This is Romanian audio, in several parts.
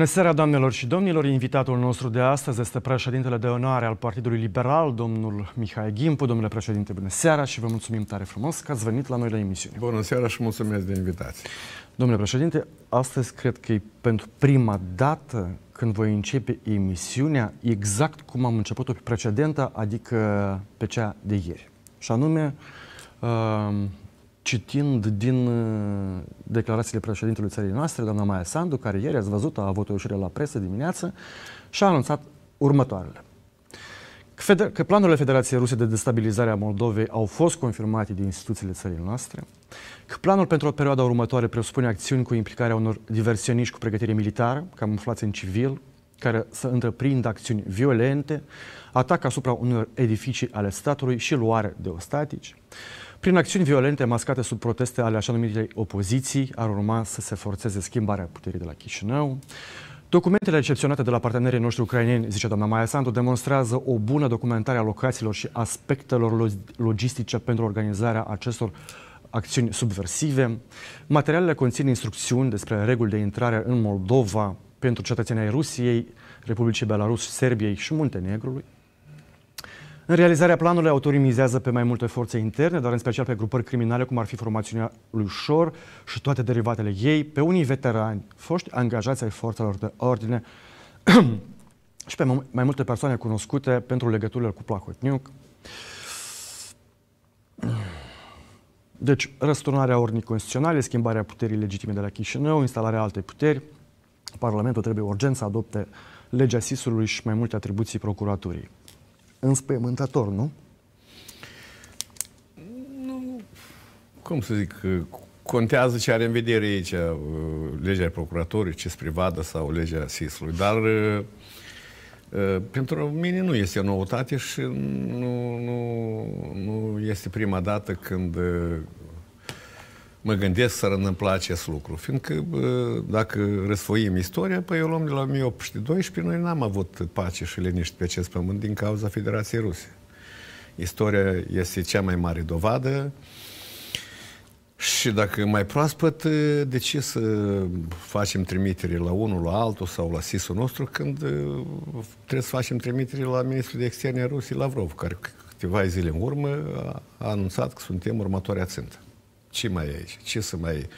Bună seara, doamnelor și domnilor! Invitatul nostru de astăzi este președintele de onoare al Partidului Liberal, domnul Mihai Gimpu. Domnule președinte, bună seara și vă mulțumim tare frumos că ați venit la noi la emisiune. Bună seara și mulțumesc de invitație. Domnule președinte, astăzi cred că e pentru prima dată când voi începe emisiunea exact cum am început-o pe precedentă, adică pe cea de ieri. Și anume, uh, citind din uh, declarațiile președintelui țării noastre, doamna Maia Sandu, care ieri, ați văzut, a avut o ieșire la presă dimineață și a anunțat următoarele. Că planurile Federației Ruse de destabilizare a Moldovei au fost confirmate de instituțiile țării noastre, că planul pentru o perioadă următoare presupune acțiuni cu implicarea unor diversioniști cu pregătire militară, camuflați în civil, care să întreprindă acțiuni violente, atac asupra unor edificii ale statului și luare de ostatici, prin acțiuni violente mascate sub proteste ale așa numitei opoziții, ar urma să se forțeze schimbarea puterii de la Chișinău. Documentele recepționate de la partenerii noștri ucraineni, zice doamna Maia Sandu, demonstrează o bună documentare a locațiilor și aspectelor logistice pentru organizarea acestor acțiuni subversive. Materialele conțin instrucțiuni despre reguli de intrare în Moldova pentru cetățenii ai Rusiei, Republicii Belarus, Serbiei și Muntenegrului. În realizarea planului, autorii mizează pe mai multe forțe interne, dar în special pe grupări criminale, cum ar fi formațiunea lui Șor și toate derivatele ei, pe unii veterani, foști angajați ai forțelor de ordine și pe mai multe persoane cunoscute pentru legăturile cu Plahotniuc. Deci, răsturnarea ordinii constituționale, schimbarea puterii legitime de la Chișinău, instalarea altei puteri, Parlamentul trebuie urgent să adopte legea SIS-ului și mai multe atribuții procuraturii înspăimântător, nu? Nu, cum să zic, contează ce are în vedere aici uh, legea procuratorii, ce privadă sau legea SIS-ului, dar uh, uh, pentru mine nu este o noutate și nu, nu, nu este prima dată când mă gândesc să întâmpla acest lucru. Fiindcă dacă răsfoim istoria, păi eu luăm de la 1812, noi n-am avut pace și liniște pe acest pământ din cauza Federației Ruse. Istoria este cea mai mare dovadă și dacă mai proaspăt, de ce să facem trimitere la unul, la altul sau la SIS-ul nostru, când trebuie să facem trimitere la ministrul de externe a Rusiei, Lavrov, care câteva zile în urmă a anunțat că suntem următoarea țintă. Ce mai e aici? Ce să mai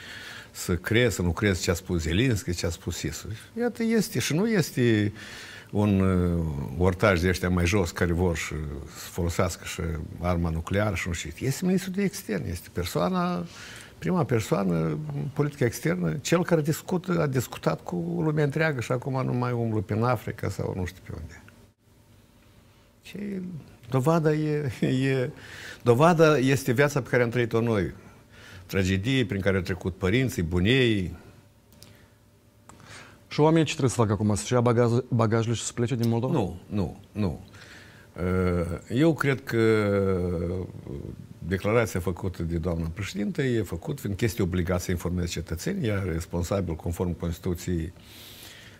să crezi, să nu crezi ce a spus Zelinski, ce a spus Isu. Iată, este și nu este un uh, ortaj de ăștia mai jos care vor și să folosească și arma nucleară și nu știu. Este ministrul de externe, este persoana, prima persoană, politica externă, cel care discută, a discutat cu lumea întreagă și acum nu mai umblă pe în Africa sau nu știu pe unde. Și dovada, e, e, dovada este viața pe care am trăit-o noi tragedie prin care au trecut părinții, bunii. Și oamenii ce trebuie să facă acum? Să-și ia bagajul, bagajul și să plece din Moldova? Nu, nu, nu. Uh, eu cred că declarația făcută de doamna președinte e făcut fiindcă este obligație să informeze cetățenii, ea responsabil conform Constituției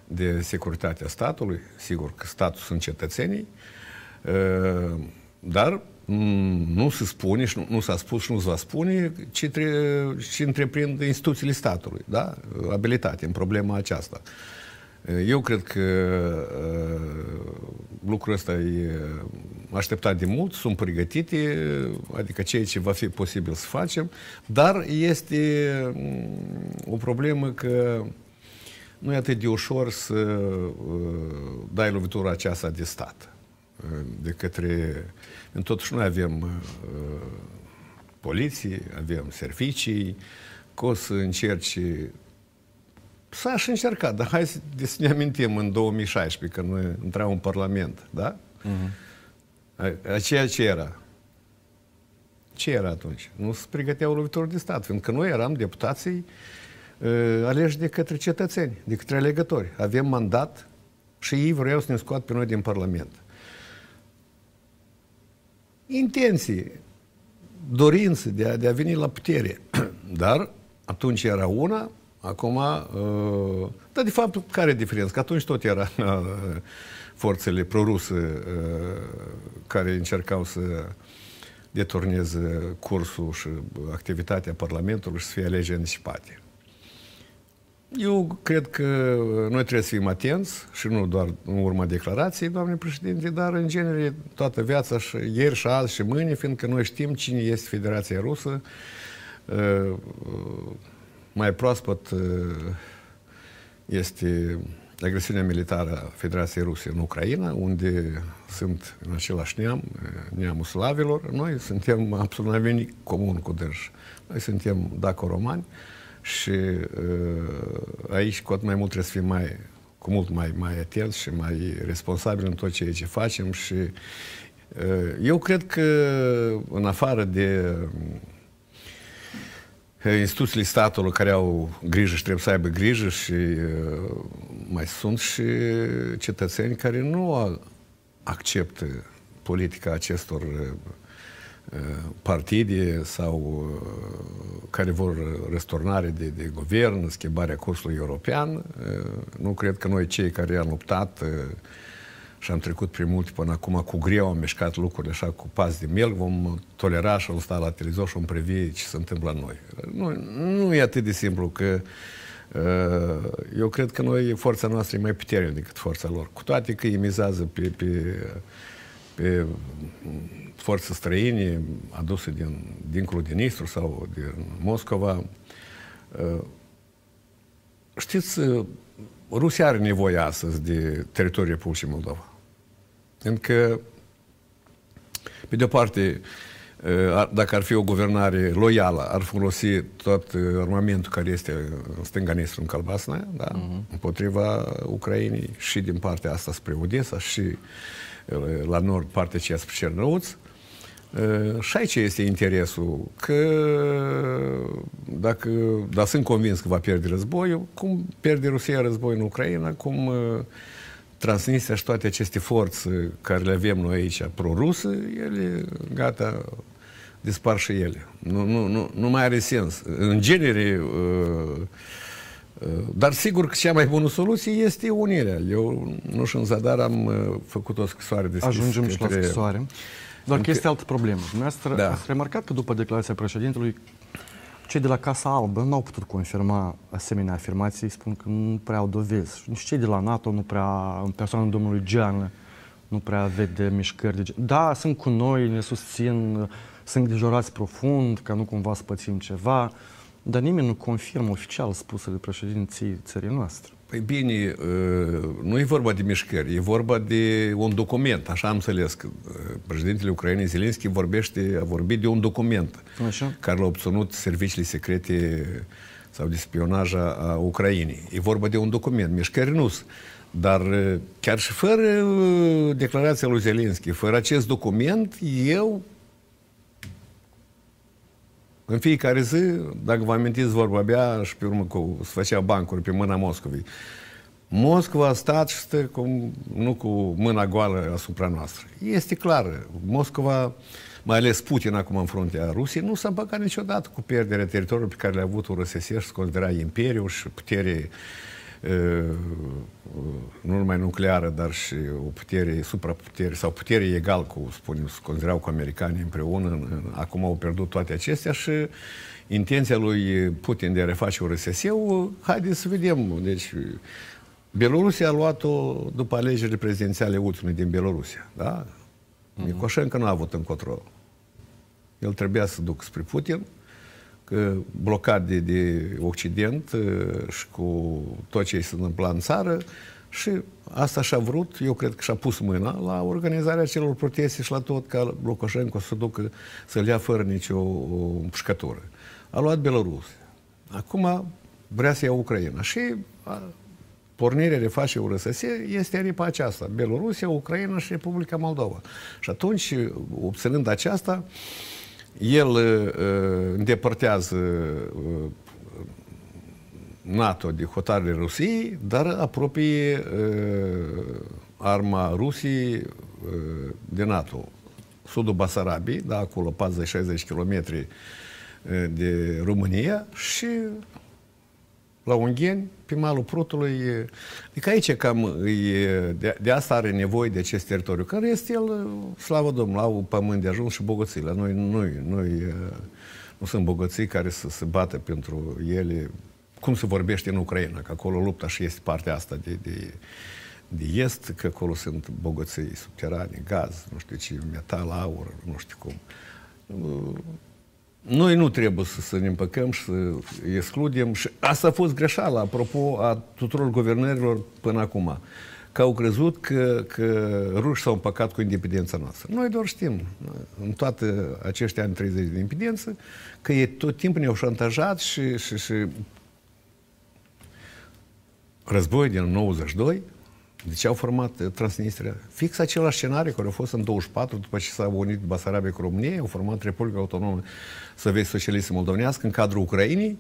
de securitatea statului, sigur că statul sunt cetățenii, uh, dar Mm, nu se spune și nu, nu s-a spus și nu se va spune ce, tre, ce întreprind instituțiile statului, da? Abilitate în problema aceasta. Eu cred că uh, lucrul ăsta e așteptat de mult, sunt pregătite, adică ceea ce va fi posibil să facem, dar este mm, o problemă că nu e atât de ușor să uh, dai lovitura aceasta de stat de către... Totuși noi avem uh, poliție, avem servicii, că o să încerci S-a și încercat, dar hai să, să ne amintim în 2016, când noi intram în Parlament, da? Uh-huh. Aceea ce era? Ce era atunci? Nu se pregăteau lovitori de stat, fiindcă noi eram deputații uh, aleși de către cetățeni, de către alegători. Avem mandat și ei vreau să ne scoată pe noi din Parlament intenții, dorință de a, de a veni la putere. Dar atunci era una, acum... Uh, dar de fapt, care e diferența? Că atunci tot era uh, forțele proruse uh, care încercau să deturneze cursul și activitatea Parlamentului și să fie alegeri anticipate. Eu cred că noi trebuie să fim atenți și nu doar în urma declarației, doamne președinte, dar în genere toată viața și ieri și azi și mâine, fiindcă noi știm cine este Federația Rusă, mai proaspăt este agresiunea militară a Federației Ruse în Ucraina, unde sunt în același neam, neamul slavilor. Noi suntem absolut venit comun cu dânși. Noi suntem daco-romani și uh, aici cu atât mai mult trebuie să fim mai, cu mult mai, mai atenți și mai responsabili în tot ceea ce facem și uh, eu cred că în afară de instituțiile statului care au grijă și trebuie să aibă grijă și uh, mai sunt și cetățeni care nu acceptă politica acestor uh, partide sau uh, care vor răsturnare de, de guvern, schimbarea cursului european. Nu cred că noi cei care am luptat și am trecut prin multe până acum, cu greu am mișcat lucrurile așa cu pas de miel, vom tolera și vom sta la televizor și vom previ ce se întâmplă la noi. Nu, nu e atât de simplu că uh, eu cred că noi, forța noastră e mai puternică decât forța lor. Cu toate că îi mizează pe, pe, pe forțe străine aduse din, dincolo din Istru sau din Moscova. Uh, știți, Rusia are nevoie astăzi de teritoriul Republicii Moldova. Încă, pe de-o parte, dacă ar fi o guvernare loială, ar folosi tot armamentul care este în stânga Nistru, în Calbasna, da? uh-huh. împotriva Ucrainei și din partea asta spre Odessa și la nord partea aceea spre Cernăuț. Și aici este interesul că dacă, dar sunt convins că va pierde războiul, cum pierde Rusia războiul în Ucraina, cum Transnistria și toate aceste forțe care le avem noi aici pro-rusă, ele, gata, dispar și ele. Nu, nu, nu, nu mai are sens. În genere, uh, uh, dar sigur că cea mai bună soluție este unirea. Eu, nu știu, în zadar am uh, făcut o scrisoare de Ajungem și la scrisoare. Doar că este altă problemă. Dumneavoastră da. ați remarcat că după declarația președintelui cei de la Casa Albă nu au putut confirma asemenea afirmații, spun că nu prea au dovezi. Nici cei de la NATO nu prea, în persoana domnului Geană, nu prea vede mișcări de Da, sunt cu noi, ne susțin, sunt îngrijorați profund, ca nu cumva să pățim ceva, dar nimeni nu confirmă oficial spusele președinții țării noastre. Păi bine, nu e vorba de mișcări, e vorba de un document, așa am înțeles că președintele Ucrainei Zelenski vorbește, a vorbit de un document așa. care l-a obținut serviciile secrete sau de spionaj a Ucrainei. E vorba de un document, mișcări nu dar chiar și fără declarația lui Zelenski, fără acest document, eu în fiecare zi, dacă vă amintiți vorba abia și pe urmă cu, se făcea bancuri pe mâna Moscovei. Moscova a stat și stă cu, nu cu mâna goală asupra noastră. Este clar, Moscova, mai ales Putin acum în fruntea Rusiei, nu s-a băgat niciodată cu pierderea teritoriului pe care le-a avut URSS și se considera imperiu și putere nu numai nucleară, dar și o putere, supraputere sau putere egal cu, spunem, se considerau cu americanii împreună. Acum au pierdut toate acestea și intenția lui Putin de a reface URSS-ul, haideți să vedem. Deci, Belorusia a luat-o după alegerile prezidențiale ultime din Belorusia. Da? Uh-huh. Nicoșencă nu a avut încotro. El trebuia să ducă spre Putin, că blocat de, de Occident uh, și cu tot ce se întâmpla în țară și asta și-a vrut, eu cred că și-a pus mâna la organizarea celor proteste și la tot ca Lukashenko să ducă, să-l ia fără nicio împușcătură. A luat Belarus. Acum vrea să ia Ucraina. Și a, pornirea reface URSS este aripa aceasta. Belorusia, Ucraina și Republica Moldova. Și atunci, obținând aceasta, el uh, îndepărtează uh, NATO de hotărârile Rusiei, dar apropie uh, arma Rusiei uh, de NATO. Sudul Basarabiei, da, acolo 40-60 km de România și la Ungheni, pe malul Prutului. Adică aici cam e, de, de asta are nevoie de acest teritoriu, care este el, slavă Domnului, au pământ de ajuns și bogății. La noi, noi, noi nu sunt bogății care să se bată pentru ele cum se vorbește în Ucraina, că acolo lupta și este partea asta de, de, de est, că acolo sunt bogății subterane, gaz, nu știu ce, metal, aur, nu știu cum. Noi nu trebuie să, să ne împăcăm și să excludem. Și asta a fost greșeala, apropo, a tuturor guvernărilor până acum. Că au crezut că, că ruși s-au împăcat cu independența noastră. Noi doar știm, în toate acești ani 30 de independență, că ei tot timpul ne-au șantajat și, și, și război din 92, de ce au format Transnistria? Fix același scenariu care a fost în 24, după ce s-a unit Basarabia cu România, au format Republica Autonomă Soviet Socialistă Moldovenească în cadrul Ucrainei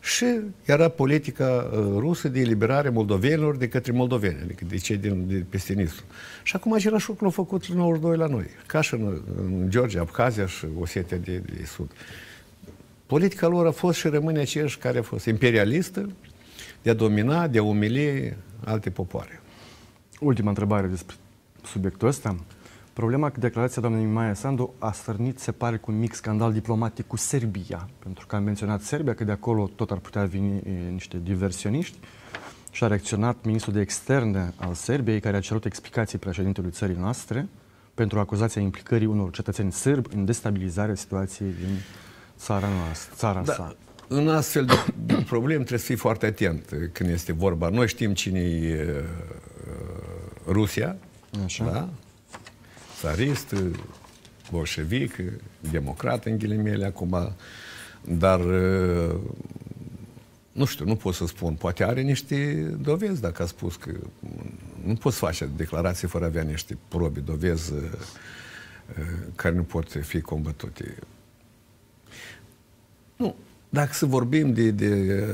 și era politica rusă de eliberare moldovenilor de către moldoveni, adică de cei din, de peste Nistru. Și acum același lucru l-au făcut în 92 la noi, ca și în, în Georgia, Abhazia și Osetia de, de Sud. Politica lor a fost și rămâne aceeași care a fost imperialistă, de a domina, de a umili alte popoare. Ultima întrebare despre subiectul ăsta. Problema că declarația doamnei Maia Sandu a stârnit, se pare, cu un mic scandal diplomatic cu Serbia, pentru că am menționat Serbia, că de acolo tot ar putea veni e, niște diversioniști și a reacționat ministrul de externe al Serbiei, care a cerut explicații președintelui țării noastre pentru acuzația implicării unor cetățeni sârbi în destabilizarea situației din țara noastră, țara da. sa. În astfel de probleme trebuie să fii foarte atent când este vorba. Noi știm cine e Rusia, Așa. da? țarist, bolșevic, democrat în ghilimele acum, dar nu știu, nu pot să spun. Poate are niște dovezi dacă a spus că nu poți face declarații fără a avea niște probe, dovezi care nu pot fi combătute. Nu, dacă să vorbim de, de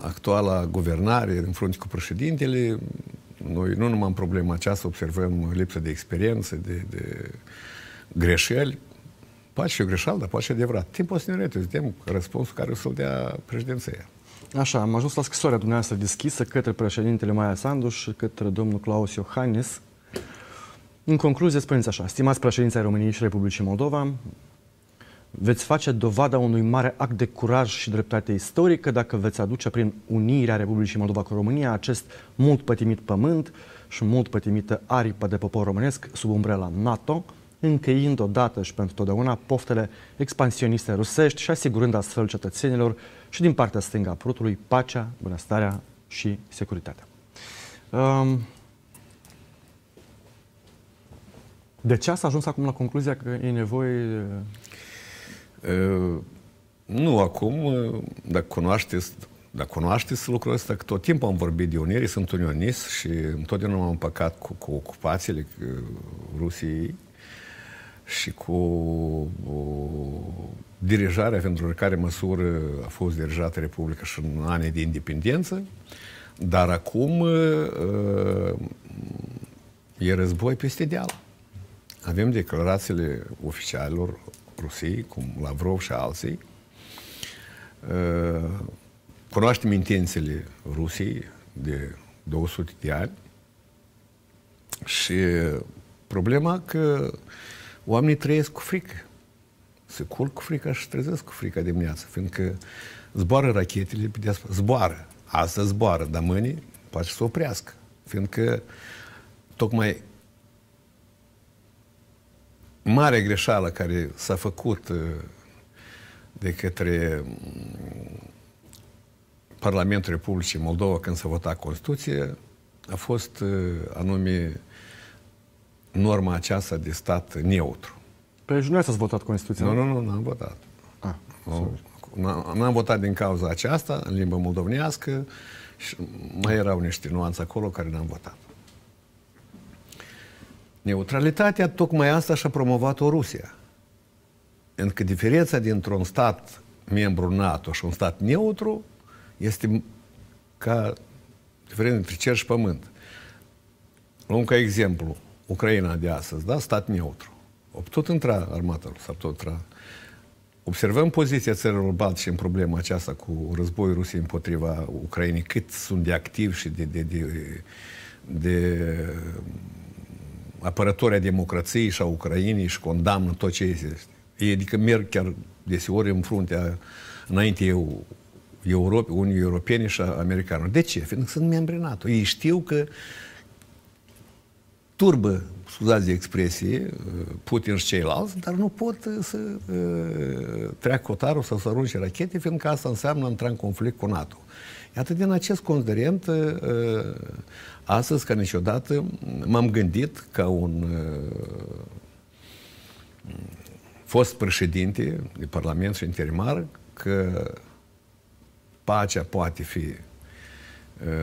actuala guvernare în frunte cu președintele, noi nu numai în problema aceasta observăm lipsă de experiență, de, de greșeli. Poate și o greșeală, dar poate și adevărat. Timpul să ne arate, vedem răspunsul care o să-l dea președinția. Așa, am ajuns la scrisoarea dumneavoastră deschisă către președintele Maia Sandu și către domnul Claus Iohannis. În concluzie, spuneți așa, stimați președința României și Republicii Moldova, veți face dovada unui mare act de curaj și dreptate istorică dacă veți aduce prin unirea Republicii Moldova cu România acest mult pătimit pământ și mult pătimită aripă de popor românesc sub umbrela NATO, încheiind odată și pentru totdeauna poftele expansioniste rusești și asigurând astfel cetățenilor și din partea stângă a prutului pacea, bunăstarea și securitatea. Um, de ce s-a ajuns acum la concluzia că e nevoie nu acum, dacă cunoașteți, dacă cunoașteți lucrul ăsta, că tot timpul am vorbit de unire, sunt unionist și întotdeauna m-am împăcat cu, cu ocupațiile Rusiei și cu o, dirijarea pentru care măsură a fost dirijată Republica și în anii de independență, dar acum e război peste deal. Avem declarațiile oficialilor Rusiei, cum Lavrov și alții. Uh, cunoaștem intențiile Rusiei de 200 de ani și problema că oamenii trăiesc cu frică. Se culc cu frica și trezesc cu frica dimineața, fiindcă zboară rachetele pe deasupra. Zboară. Asta zboară, dar mâine poate să oprească. Fiindcă tocmai mare greșeală care s-a făcut uh, de către mm, Parlamentul Republicii Moldova când s-a votat Constituție a fost uh, anume norma aceasta de stat neutru. Pe păi nu ați votat Constituția? Nu, nu, nu, n-am votat. Ah, n-am votat din cauza aceasta, în limba moldovenească, și mai erau niște nuanțe acolo care n-am votat. Neutralitatea, tocmai asta și-a promovat-o Rusia. Pentru că diferența dintre un stat membru NATO și un stat neutru este ca diferența între cer și pământ. Luăm ca exemplu Ucraina de astăzi, da? Stat neutru. O tot intra armata, s-a tot intra. Observăm poziția țărilor baltice în problema aceasta cu războiul Rusiei împotriva Ucrainei, cât sunt de activi și de, de, de, de apărători a democrației și a Ucrainei și condamnă tot ce este. Ei, adică merg chiar deseori în fruntea, înainte eu Europe, unii europeni și americani. De ce? Fiindcă sunt membri NATO. Ei știu că turbă, scuzați de expresie, Putin și ceilalți, dar nu pot să uh, treacă cotarul sau să arunce rachete, fiindcă asta înseamnă intra în conflict cu NATO. Iată, din acest considerent, uh, astăzi, ca niciodată, m-am gândit ca un uh, fost președinte de Parlament și interimar că pacea poate fi uh,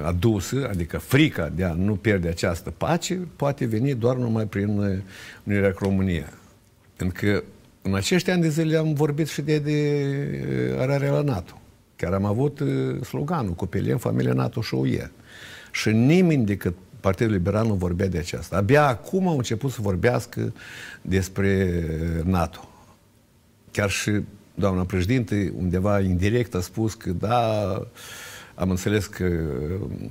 adusă, adică frica de a nu pierde această pace, poate veni doar numai prin uh, Unirea cu România. Pentru că în acești ani de zile am vorbit și de, de uh, ararea la NATO. Chiar am avut sloganul Copiliem, familia NATO și UE. Și nimeni decât Partidul Liberal nu vorbea de aceasta. Abia acum au început să vorbească despre NATO. Chiar și doamna președinte, undeva indirect, a spus că da, am înțeles că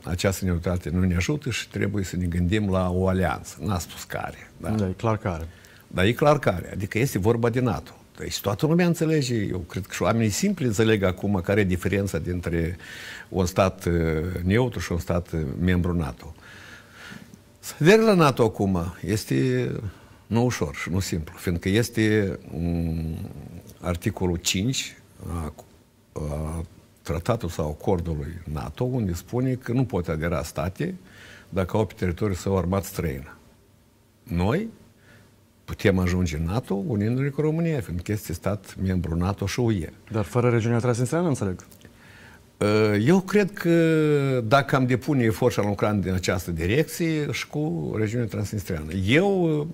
această neutralitate nu ne ajută și trebuie să ne gândim la o alianță. N-a spus care. Da, da e clar care. Da, e clar care. Adică este vorba de NATO. Deci toată lumea înțelege, eu cred că și oamenii simpli înțeleg acum care e diferența dintre un stat uh, neutru și un stat uh, membru NATO. Să la NATO acum este nu ușor și nu simplu, fiindcă este um, articolul 5 a, a tratatului sau acordului NATO, unde spune că nu poate adera state dacă au pe teritoriul său armat străină. Noi putem ajunge în NATO unindu-ne cu România, fiindcă este stat membru NATO și UE. Dar fără regiunea Transnistria, nu înțeleg. Eu cred că dacă am depune efort și am lucrat în această direcție și cu regiunea transnistriană. Eu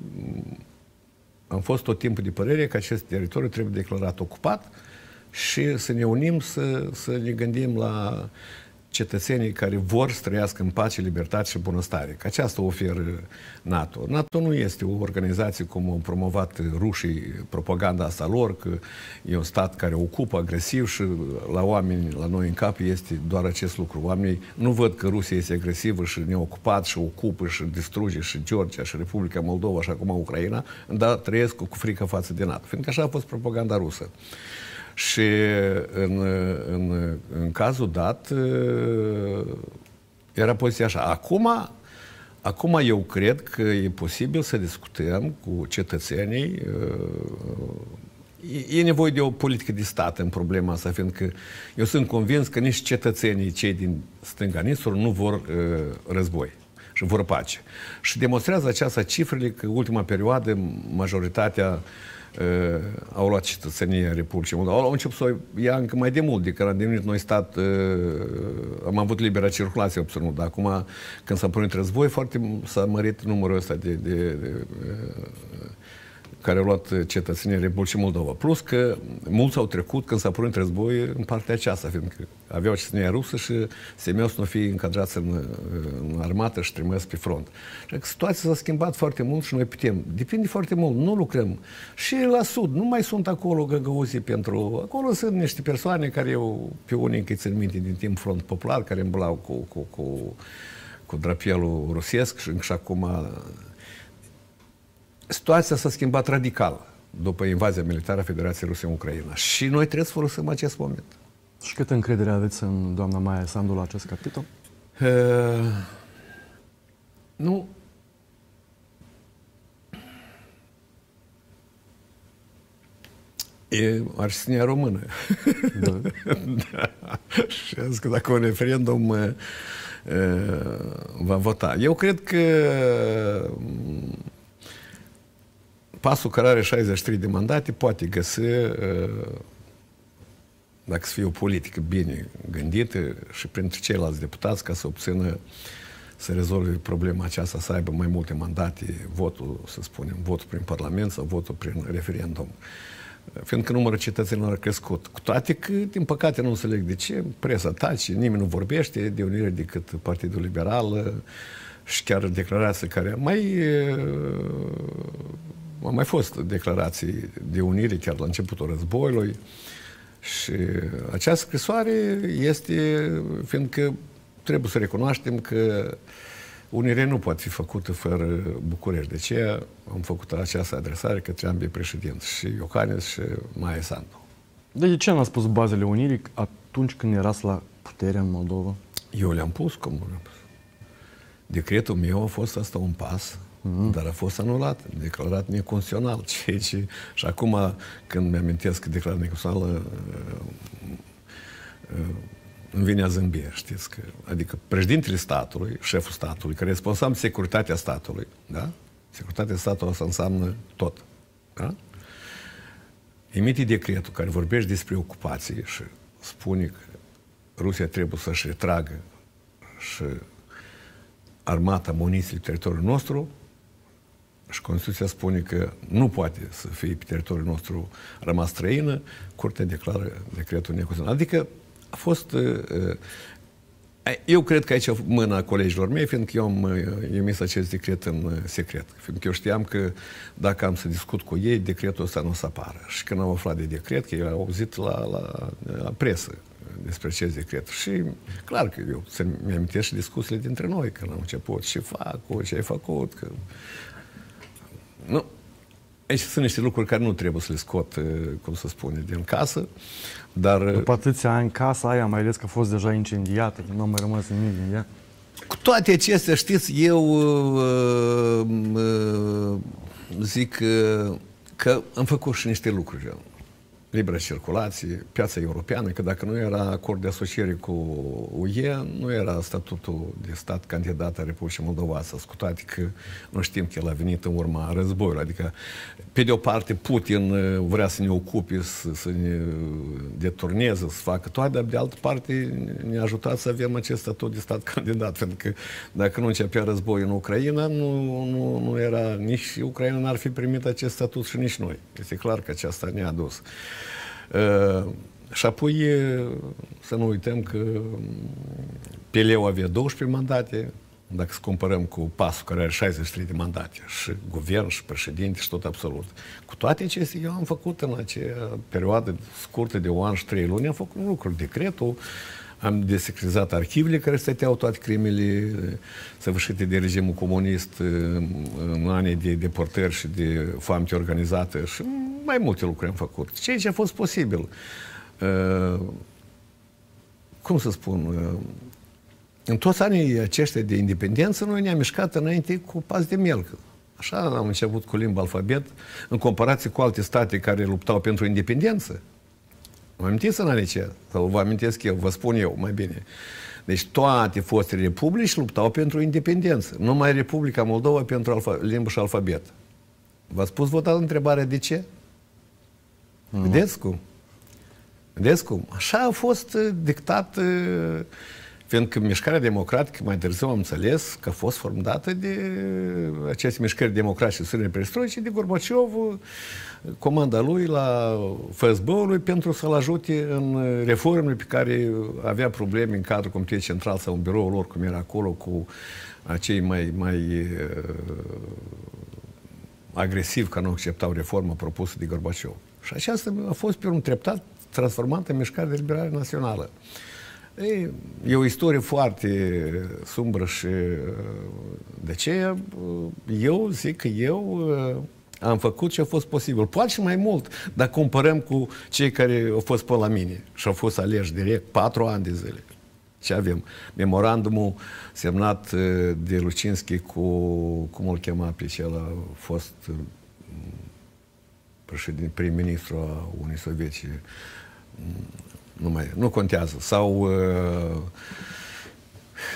am fost tot timpul de părere că acest teritoriu trebuie declarat ocupat și să ne unim să, să ne gândim la cetățenii care vor să trăiască în pace, libertate și bunăstare. Că aceasta oferă NATO. NATO nu este o organizație cum au promovat rușii propaganda asta lor, că e un stat care ocupă agresiv și la oameni, la noi în cap, este doar acest lucru. Oamenii nu văd că Rusia este agresivă și neocupat și ocupă și distruge și Georgia și Republica Moldova și acum Ucraina, dar trăiesc cu frică față de NATO. Fiindcă așa a fost propaganda rusă. Și în, în, în cazul dat era poziția așa. Acum, acum eu cred că e posibil să discutăm cu cetățenii E nevoie de o politică de stat în problema asta, fiindcă eu sunt convins că nici cetățenii, cei din stânga Nisur, nu vor uh, război și vor pace. Și demonstrează aceasta cifrele că ultima perioadă majoritatea uh, uh, au luat cetățenia Republicii Moldova. Au început să o ia încă mai de mult, de când am devenit noi stat, uh, am avut libera circulație absolut, dar acum, când s-a pornit război, foarte s-a mărit numărul ăsta de, de, de uh, care au luat cetățenia Republicii Moldova. Plus că mulți au trecut când s-a pornit război în partea aceasta, fiindcă aveau cetățenia rusă și semeau să nu fie încadrați în, în armată și trimis pe front. Și situația s-a schimbat foarte mult și noi putem. Depinde foarte mult. Nu lucrăm. Și la sud nu mai sunt acolo găgăuzii pentru... Acolo sunt niște persoane care eu, pe unii încă țin minte din timp front popular, care îmblau cu, cu, cu, cu drapelul rusesc și, și acum situația s-a schimbat radical după invazia militară a Federației Ruse în Ucraina. Și noi trebuie să folosim acest moment. Și câtă încredere aveți în doamna Maia Sandu la acest capitol? Uh, nu. E arsinia română. Da. da. Și am zis că dacă un referendum uh, va vota. Eu cred că pasul care are 63 de mandate poate găsi, uh, dacă să fie o politică bine gândită și printre ceilalți deputați ca să obțină să rezolve problema aceasta, să aibă mai multe mandate, votul, să spunem, votul prin Parlament sau votul prin referendum. Fiindcă numărul cetățenilor a crescut. Cu toate că, din păcate, nu înțeleg de ce, presa tace, nimeni nu vorbește de unire decât Partidul Liberal și chiar declarații care mai au mai fost declarații de unire chiar la începutul războiului și această scrisoare este, fiindcă trebuie să recunoaștem că unire nu poate fi făcută fără București. De aceea am făcut această adresare către ambii președinți, și Iohannis și Maia Sandu. De ce n-a spus bazele Unirii atunci când erați la putere în Moldova? Eu le-am pus cum le-am pus. Decretul meu a fost asta un pas, mm-hmm. dar a fost anulat, declarat neconstituțional. Ceea ce, și acum, când mi-amintesc că declarat neconstituțional, uh, uh, îmi vine a zâmbi, știți că, adică președintele statului, șeful statului, care e responsabil de securitatea statului, da? Securitatea statului asta înseamnă tot, da? Emite decretul care vorbește despre ocupație și spune că Rusia trebuie să-și retragă și armata, munițiile pe teritoriul nostru și Constituția spune că nu poate să fie pe teritoriul nostru rămas străină, Curtea declară decretul neconstituțional. Adică a fost... Uh, uh, eu cred că aici mâna colegilor mei, fiindcă eu am uh, emis acest decret în secret. Fiindcă eu știam că dacă am să discut cu ei, decretul ăsta nu o să apară. Și când am aflat de decret, că eu am auzit la, la, la presă despre acest decret. Și clar că eu să-mi amintesc și discuțiile dintre noi, când am început ce fac, ce ai făcut. Că... Nu, Aici sunt niște lucruri care nu trebuie să le scot, cum să spune, din casă, dar... După atâția ani, casa aia, mai ales că a fost deja incendiată, nu a mai rămas nimic din ea. Cu toate acestea, știți, eu uh, uh, zic uh, că am făcut și niște lucruri liberă circulație, piața europeană, că dacă nu era acord de asociere cu UE, nu era statutul de stat candidat a Republicii Moldova să scutate că nu știm că el a venit în urma războiului. Adică, pe de o parte, Putin uh, vrea să ne ocupe, să, să ne deturneze, să facă toate, dar de altă parte ne-a ajutat să avem acest statut de stat candidat, pentru că dacă nu începea război în Ucraina, nu, nu, nu era nici Ucraina n-ar fi primit acest statut și nici noi. Este clar că aceasta ne-a dus. Uh, și apoi să nu uităm că Peleu avea 12 mandate, dacă să comparăm cu PASul, care are 63 de mandate, și guvern, și președinte, și tot absolut. Cu toate acestea, eu am făcut în acea perioadă scurtă de un an și trei luni, am făcut lucruri. Decretul, am desecrizat arhivele care stăteau toate crimele săvârșite de regimul comunist în anii de deportări și de foamete organizată și mai multe lucruri am făcut. Ceea ce a fost posibil. Uh, cum să spun? Uh, în toți anii aceștia de independență, noi ne-am mișcat înainte cu pas de melc. Așa am început cu limba alfabet, în comparație cu alte state care luptau pentru independență. Vă amintiți în anii Sau vă amintesc eu, vă spun eu mai bine. Deci toate fostele republici luptau pentru independență. Numai Republica Moldova pentru alfa, limbă și alfabet. V-ați spus votat întrebarea de ce? Mm. Vedeți cum? Vedeți cum? Așa a fost uh, dictat, uh, fiindcă mișcarea democratică, mai târziu am înțeles că a fost formată de aceste mișcări democratice sârne perestroice, de Gorbaciov, comanda lui la FSB-ului pentru să-l ajute în reformele pe care avea probleme în cadrul Comitetului Central sau în biroul lor, cum era acolo, cu acei mai, mai uh, agresivi care nu acceptau reforma propusă de Gorbaciov. Și aceasta a fost pe un treptat transformată în mișcare de liberare națională. E, e o istorie foarte sumbră și de ce eu zic că eu am făcut ce a fost posibil. Poate și mai mult, dar comparăm cu cei care au fost pe la mine și au fost aleși direct patru ani de zile. Ce avem? Memorandumul semnat de Lucinski cu, cum îl chema pe cel a fost președinte, prim-ministru a Unii Sovietice, nu, mai, nu contează, sau uh,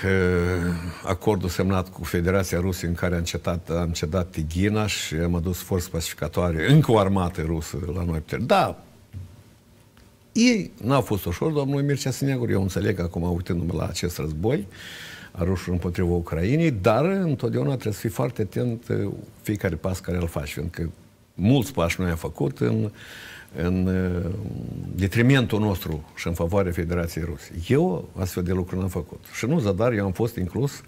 uh, acordul semnat cu Federația Rusă în care a încetat, a încetat Tighina și am adus forțe pacificatoare, încă o armată rusă la noi. Da, ei n-a fost ușor, domnul Mircea Sinegur, eu înțeleg acum, uitându-mă la acest război, a rușilor împotriva Ucrainei, dar întotdeauna trebuie să fii foarte atent uh, fiecare pas care îl faci, fiindcă mulți pași noi am făcut în, în uh, detrimentul nostru și în favoarea Federației Ruse. Eu astfel de lucruri n-am făcut. Și nu zadar, eu am fost inclus,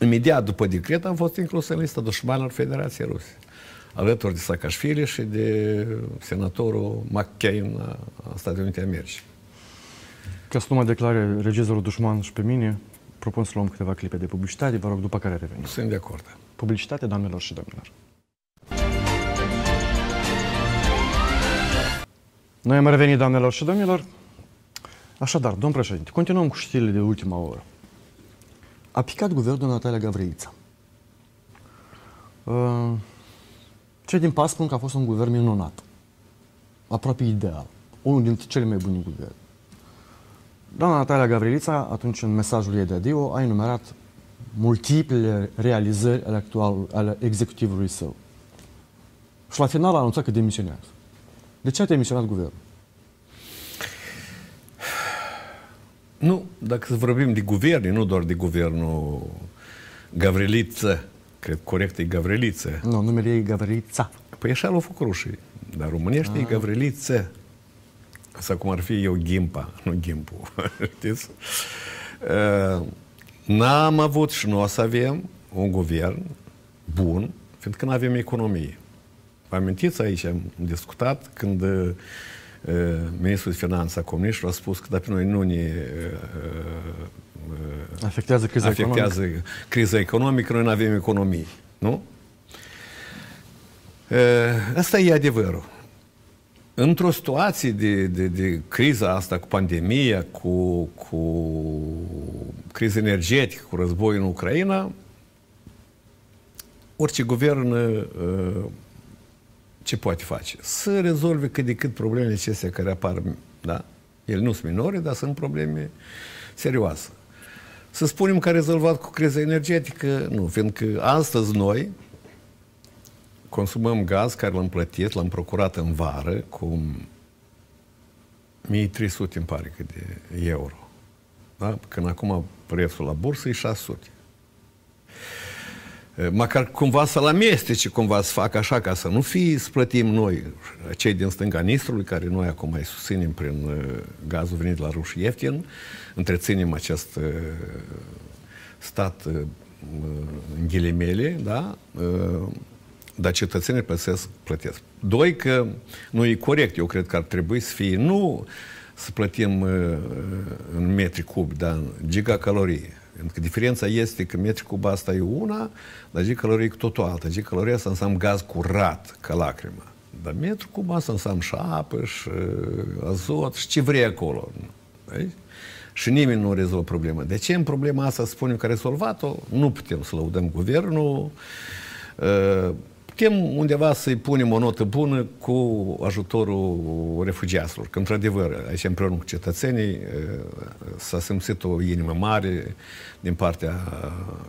imediat după decret, am fost inclus în lista dușmanilor Federației Ruse alături de Saakashvili și de senatorul McCain a Statelor Unite Americii. Ca să nu mă declare regizorul dușman și pe mine, propun să luăm câteva clipe de publicitate, vă rog, după care revenim. Sunt de acord. Publicitate, doamnelor și domnilor. Noi am revenit, doamnelor și domnilor. Așadar, domn președinte, continuăm cu știrile de ultima oră. A picat guvernul Natalia Gavriița. Uh, cei din PAS spun că a fost un guvern minunat. Aproape ideal. Unul dintre cele mai bune guverne. Doamna Natalia Gavrilița, atunci în mesajul ei de adio, a enumerat multiple realizări ale, actual, ale executivului său. Și la final a anunțat că demisionează. De ce a demisionat guvernul? Nu, dacă să vorbim de guverne, nu doar de guvernul Gavriliță, cred corect e Gavriliță. Nu, numele ei e Gavrilița. Păi așa l-au făcut rușii. Dar românește e Gavriliță. Asta cum ar fi eu Ghimpa, nu Ghimpu. Știți? Uh, N-am avut și nu o să avem un guvern bun, fiindcă nu avem economie. Vă amintiți aici, am discutat când uh, ministrul de finanțe a comuniștilor a spus că dacă noi nu ne uh, afectează criza afectează economică. criza economică, noi nu avem economie. Nu? Uh, asta e adevărul. Într-o situație de, de, de criza asta cu pandemia, cu, cu criza energetică, cu război în Ucraina, orice guvern uh, ce poate face? Să rezolve cât de cât problemele acestea care apar, da? Ele nu sunt minore, dar sunt probleme serioase. Să spunem că a rezolvat cu criza energetică, nu, fiindcă astăzi noi consumăm gaz care l-am plătit, l-am procurat în vară cu 1300, îmi pare că de euro. Da? Când acum prețul la bursă e 600. Măcar cumva să-l amestece, cumva să facă așa, ca să nu fie, să plătim noi, cei din stânga Nistrului, care noi acum mai susținem prin gazul venit la ruși ieftin, întreținem acest stat în ghilimele, da? dar cetățenii plătesc, plătesc. Doi, că nu e corect. Eu cred că ar trebui să fie nu să plătim uh, în metri cub, dar în gigacalorie. Pentru că diferența este că metri cub asta e una, dar gigacalorie e cu totul alta. Gigacalorie asta înseamnă gaz curat, ca lacrimă. Dar metru cub asta înseamnă și apă, și uh, azot, și ce vrei acolo. Vezi? Și nimeni nu rezolvă problema. De ce în problema asta spunem că a rezolvat-o? Nu putem să lăudăm guvernul. Uh, putem undeva să-i punem o notă bună cu ajutorul refugiaților. Că, într-adevăr, aici împreună cu cetățenii s-a simțit o inimă mare din partea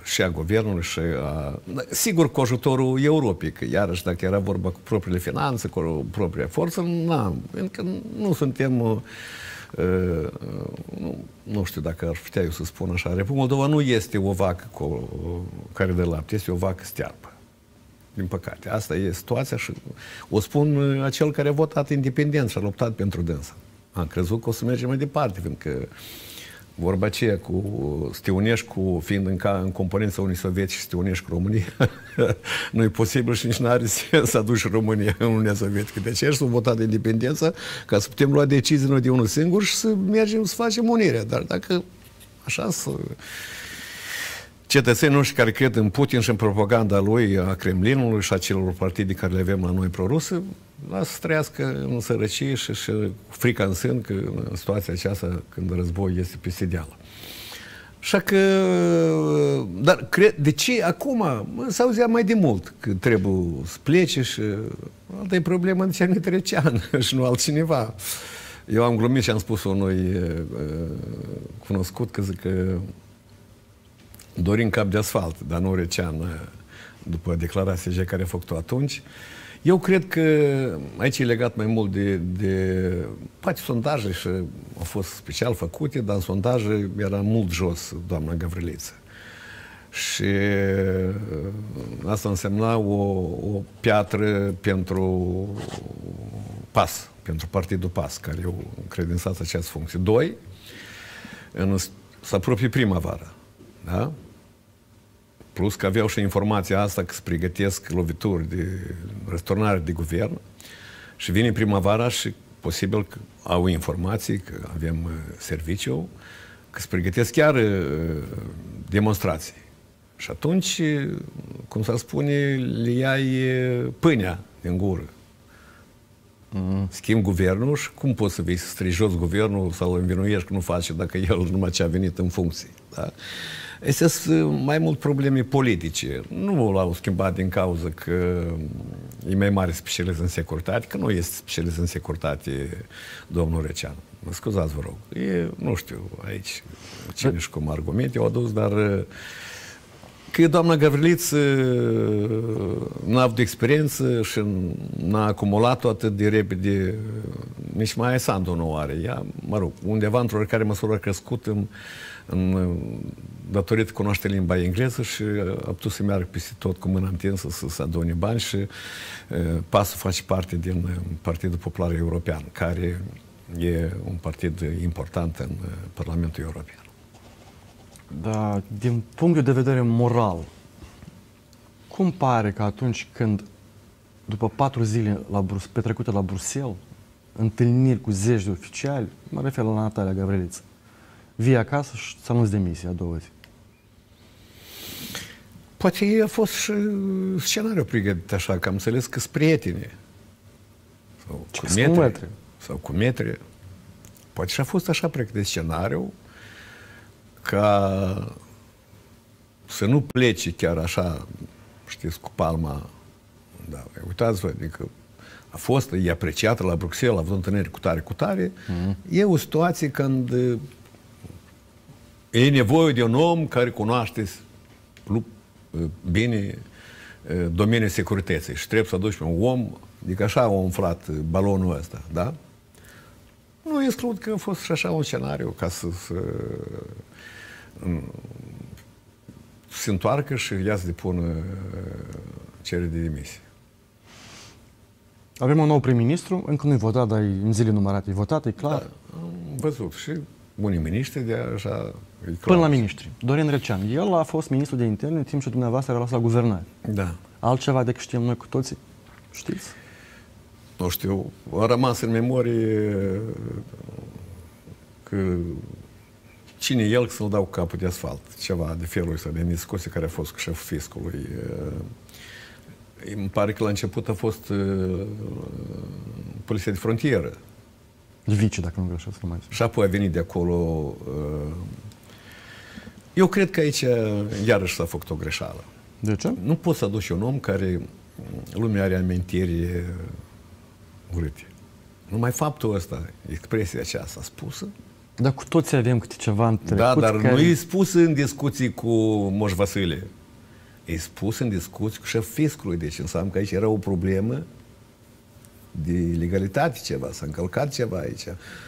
și a guvernului și a... Sigur, cu ajutorul Europei, că iarăși dacă era vorba cu propriile finanțe, cu propria forță, n-am. Încă nu suntem... Uh, nu, nu știu dacă ar putea eu să spun așa. Republica Moldova nu este o vacă cu, care de lapte, este o vacă stearpă. Din păcate. Asta e situația și o spun uh, acel care a votat independent și a luptat pentru dânsa. Am crezut că o să mergem mai departe, fiindcă vorba aceea cu Stiunescu fiind în, ca, în componența unui sovieti și Stiunescu România, nu e posibil și nici nu are sens să aduci România în Uniunea Sovietică. De aceea s-au votat de independență ca să putem lua decizii noi de unul singur și să mergem să facem unirea. Dar dacă așa să cetățenii noștri care cred în Putin și în propaganda lui, a Kremlinului și a celor partide care le avem la noi prorusă, lasă să trăiască în sărăcie și, și frica în sân că în situația aceasta, când război este peste deală. Așa că, dar cred, de ce acum? S auzea mai de mult că trebuie să plece și alta e problema de cea trecean și nu altcineva. Eu am glumit și am spus unui uh, cunoscut că zic că Dorin Cap de Asfalt, dar nu Recean, după declarația care a făcut-o atunci. Eu cred că aici e legat mai mult de, de poate sondaje și au fost special făcute, dar în sondaje era mult jos doamna Gavriliță. Și asta însemna o, o piatră pentru PAS, pentru Partidul PAS, care eu credințat această funcție. Doi, în, să apropie primăvară. Da? Plus că aveau și informația asta că se pregătesc lovituri de răsturnare de guvern și vine primăvara și posibil că au informații, că avem uh, serviciu, că se pregătesc chiar uh, demonstrații. Și atunci, uh, cum să spune, le iai pâinea din gură. Mm. Schimb guvernul și cum poți să vii să strigi jos guvernul sau îl învinuiești că nu face dacă el numai ce a venit în funcție. Da? Este mai mult probleme politice. Nu l-au schimbat din cauza că e mai mare specialist în securitate, că nu este specialist în securitate domnul Receanu. Mă scuzați, vă rog. E, nu știu, aici cine și cum argumente au adus, dar că doamna Gavriliță n-a avut experiență și n-a acumulat-o atât de repede, nici mai Sandu nu are. Ea, mă rog, undeva într-o care măsură a crescut în, în, datorită cunoaște limba engleză și a putut să meargă peste tot cu mâna întinsă să, să adune bani și uh, pasul face parte din Partidul Popular European, care e un partid important în Parlamentul European. Da, din punctul de vedere moral, cum pare că atunci când, după patru zile la Brus- petrecute la Bruxelles, întâlniri cu zeci de oficiali, mă refer la Natalia Gavriliță, vii acasă și să nu-ți demisia a doua zi. Poate a fost și scenariul pregătit așa, că am înțeles că sunt prieteni. Sau cu metri. Sau cu metri. Poate și a fost așa pregătit scenariu ca să nu plece chiar așa, știți, cu palma. Da, uitați-vă, adică a fost, e apreciată la Bruxelles, a avut întâlniri cu tare, cu tare. Mm-hmm. E o situație când e nevoie de un om care cunoaște bine domeniul securității și trebuie să aduci pe un om, adică așa a umflat balonul ăsta, da? Nu exclud că a fost și așa un scenariu ca să, să se întoarcă și ea să depună cerere de demisie. Avem un nou prim-ministru, încă nu-i votat, dar în zile numărate e votat, e clar. Da, am văzut și unii miniștri de așa... E Până la miniștri. Dorin Recean. El a fost ministru de interne în timp ce dumneavoastră era la guvernare. Da. Altceva decât știm noi cu toții? Știți? Nu știu. A rămas în memorie că cine el să-l dau capul de asfalt. Ceva de felul ăsta de discuție care a fost cu șeful fiscului. Îmi pare că la început a fost uh, poliția de frontieră. Vice, dacă nu greșesc mai. Și apoi a venit de acolo. Uh, eu cred că aici iarăși s-a făcut o greșeală. De ce? Nu poți să aduci un om care lumea are amintiri urâte. Numai faptul ăsta, expresia aceasta spusă, dar cu toți avem câte ceva în trecut Da, dar care... nu e spus în discuții cu Moș Vasile. E spus în discuții cu șef fiscului. Deci înseamnă că aici era o problemă de legalitate ceva, s-a încălcat ceva aici.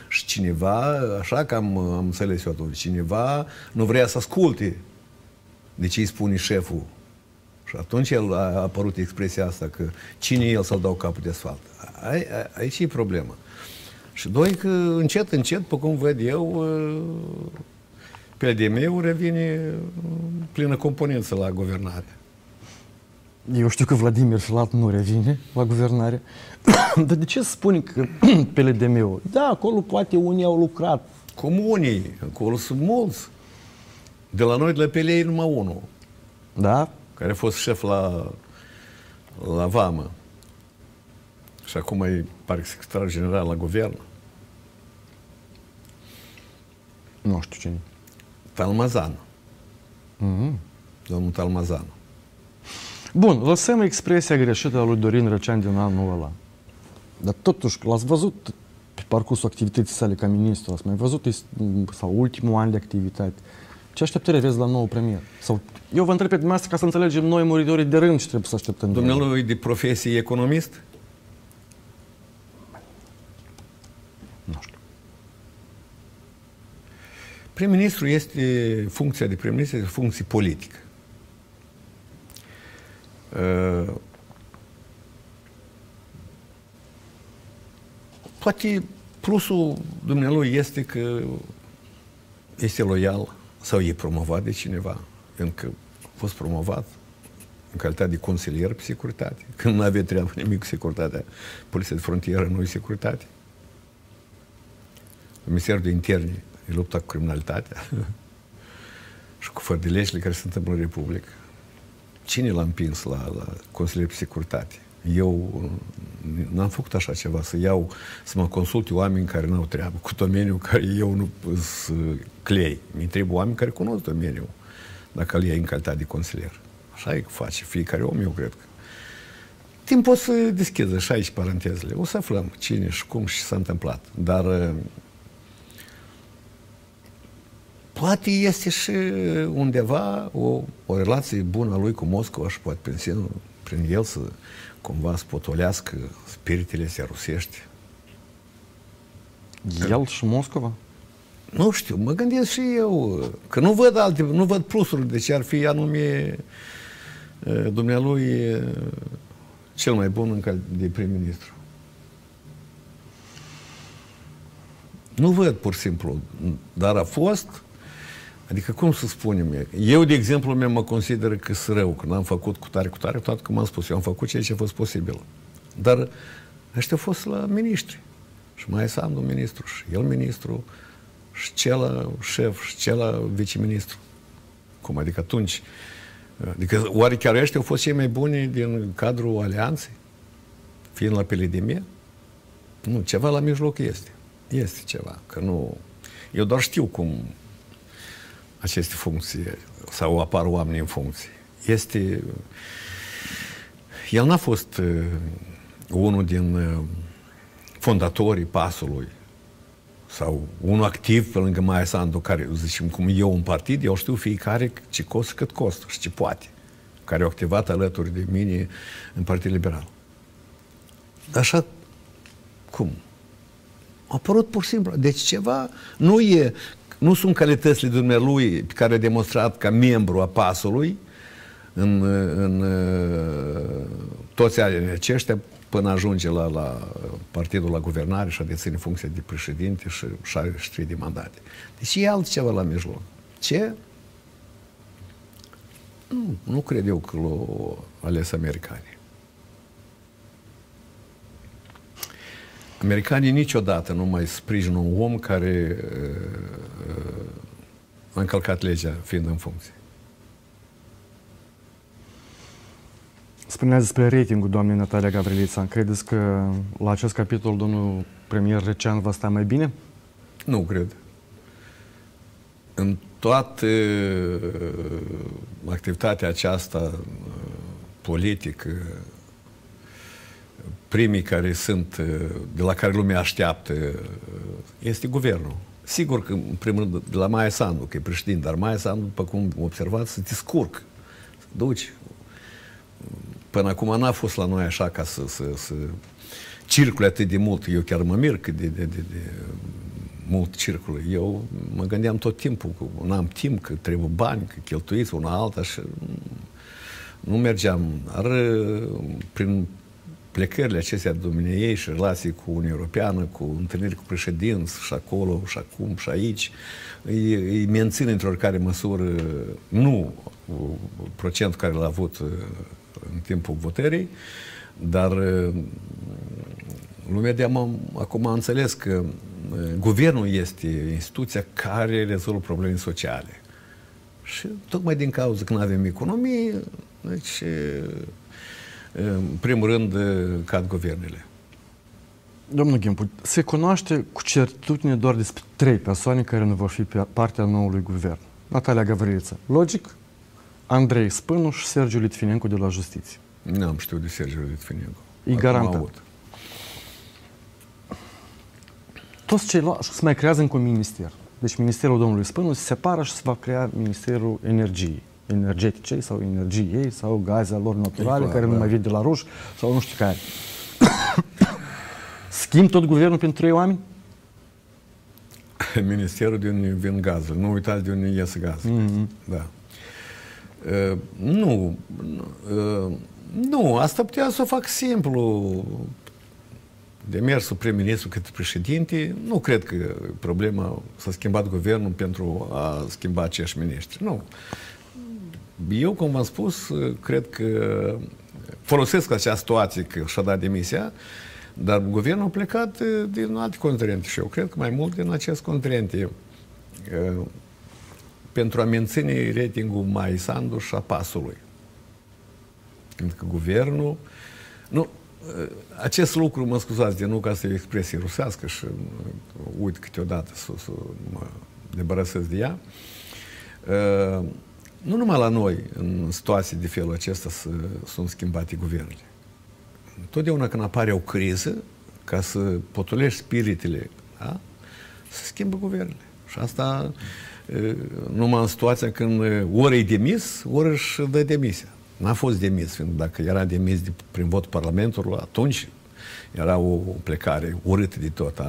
Și cineva, așa că am, am înțeles eu atunci, cineva nu vrea să asculte de ce îi spune șeful. Și atunci el a apărut expresia asta că cine el să-l dau capul de asfalt. Aici e problema. Și doi, că încet, încet, pe cum văd eu, PLDM-ul revine plină componență la guvernare. Eu știu că Vladimir Filat nu revine la guvernare. Dar de ce spune că PLDM-ul? Da, acolo poate unii au lucrat. Cum unii? Acolo sunt mulți. De la noi, de la PLA, e numai unul. Da? Care a fost șef la, la Vamă. Și acum e, pare secretar general la guvern. Nu știu cine. Talmazan. Mm-hmm. Domnul Talmazan. Bun, lăsăm expresia greșită a lui Dorin Răcean din anul ăla. Dar totuși, l-ați văzut pe parcursul activității sale ca ministru, ați mai văzut sau ultimul an de activitate. Ce așteptări aveți la nou premier? Sau eu vă întreb pe dumneavoastră ca să înțelegem noi muritorii de rând ce trebuie să așteptăm. Dumnealui de profesie economist? Nu știu. Prim-ministru este, funcția de prim-ministru este funcție politică. Uh, poate plusul dumnealui este că este loial sau e promovat de cineva, pentru că a fost promovat în calitate de consilier pe securitate, când nu avea treabă nimic cu securitatea. Poliția de frontieră nu e securitate. Ministerul de Interne e lupta cu criminalitatea și cu fărdileșile care se întâmplă în Republică. Cine l-a împins la, la Consiliul de Securitate? Eu n-am făcut așa ceva, să iau, să mă consulte oameni care n-au treabă cu domeniul care eu nu sunt clei. Mi trebuie oameni care cunosc domeniul, dacă îl iei în calitate de consilier. Așa e face fiecare om, eu cred că. Timp o să deschidă și aici parantezele. O să aflăm cine și cum și s-a întâmplat. Dar poate este și undeva o, o relație bună a lui cu Moscova și poate prin, prin el să cumva să potolească spiritele se rusești. El și Moscova? Nu știu, mă gândesc și eu, că nu văd alte, nu văd plusuri de ce ar fi anume dumnealui cel mai bun în de prim-ministru. Nu văd pur și simplu, dar a fost, adică cum să spunem, eu de exemplu meu mă consider că sunt rău, că n-am făcut cu tare, cu tare, toate că m-am spus, eu am făcut ceea ce a fost posibil. Dar ăștia au fost la ministri. Și mai Sandu ministru, și el ministru, și cel șef, și cel viceministru. Cum adică atunci, Adică oare chiar ăștia au fost cei mai buni din cadrul alianței? Fiind la pelidemie? Nu, ceva la mijloc este. Este ceva, că nu... Eu doar știu cum aceste funcții sau apar oameni în funcții. Este... El n-a fost uh, unul din uh, fondatorii pasului sau unul activ pe lângă Maia Sandu, care, zicem, cum eu în partid, eu știu fiecare ce costă cât costă și ce poate, care au activat alături de mine în Partidul Liberal. Așa, cum? A apărut pur și simplu. Deci ceva nu e, nu sunt calitățile dumnealui pe care a demonstrat ca membru a pasului în, în toți anii aceștia până ajunge la, la partidul la guvernare și a deține funcția de președinte și 63 de mandate. Deci e altceva la mijloc. Ce? Nu, nu cred eu că l-au ales americanii. Americanii niciodată nu mai sprijină un om care uh, uh, a încălcat legea fiind în funcție. Spuneați despre ratingul doamnei Natalia Gavrilița. Credeți că la acest capitol domnul premier Recean va sta mai bine? Nu cred. În toată uh, activitatea aceasta uh, politică, primii care sunt, uh, de la care lumea așteaptă, este guvernul. Sigur că, în primul rând, de la Maia Sandu, că e președinte, dar Maia Sandu, după cum observați, se descurc. Duci, Până acum n-a fost la noi așa ca să, să, să circule atât de mult. Eu chiar mă mir cât de, de, de, de mult circulă. Eu mă gândeam tot timpul că nu am timp, că trebuie bani, că cheltuiți una alta și nu mergeam. Dar prin plecările acestea ei și relații cu Uniunea Europeană, cu întâlniri cu președinți și acolo, și acum, și aici, îi, îi mențin într-o oricare măsură, nu procentul care l-a avut în timpul votării, dar uh, lumea de acum a înțeles că uh, guvernul este instituția care rezolvă probleme sociale. Și tocmai din cauza că nu avem economie, deci, uh, în primul rând, cad guvernele. Domnul Gimpu, se cunoaște cu certitudine doar despre trei persoane care nu vor fi pe partea noului guvern. Natalia Gavriliță. Logic? Andrei Spânu și Sergiu Litvinencu de la Justiție. Nu am știut de Sergiu Litvinencu. E garantat. Toți ceilalți se mai creează încă un minister. Deci Ministerul domnului Spânu se separă și se va crea Ministerul Energiei energetice sau energiei sau gaze lor naturale clar, care da. nu mai vin de la ruși sau nu știu care. Schimb tot guvernul pentru trei oameni? Ministerul de unde vin gazul. Nu uitați de unde ies gaz. Mm-hmm. Da. Uh, nu. Uh, nu, asta putea să o fac simplu. Demersul prim-ministru către președinte, nu cred că problema s-a schimbat guvernul pentru a schimba acești miniștri. Nu. Eu, cum v-am spus, cred că folosesc această situație că și-a dat demisia, dar guvernul a plecat din alte contrente și eu cred că mai mult din aceste contrente pentru a menține ratingul mai Sandu și a pasului. Pentru că guvernul Nu, acest lucru, mă scuzați, de nu ca să e o expresie rusească și uit câteodată să, să mă debarasez de ea, nu numai la noi, în situații de felul acesta, să, sunt schimbate guvernele. Totdeauna când apare o criză, ca să potolești spiritele, da? să schimbă guvernele. Și asta numai în situația când ori e demis, ori își dă demisia. N-a fost demis, fiindcă dacă era demis de, prin vot Parlamentului, atunci era o plecare urâtă de tot a,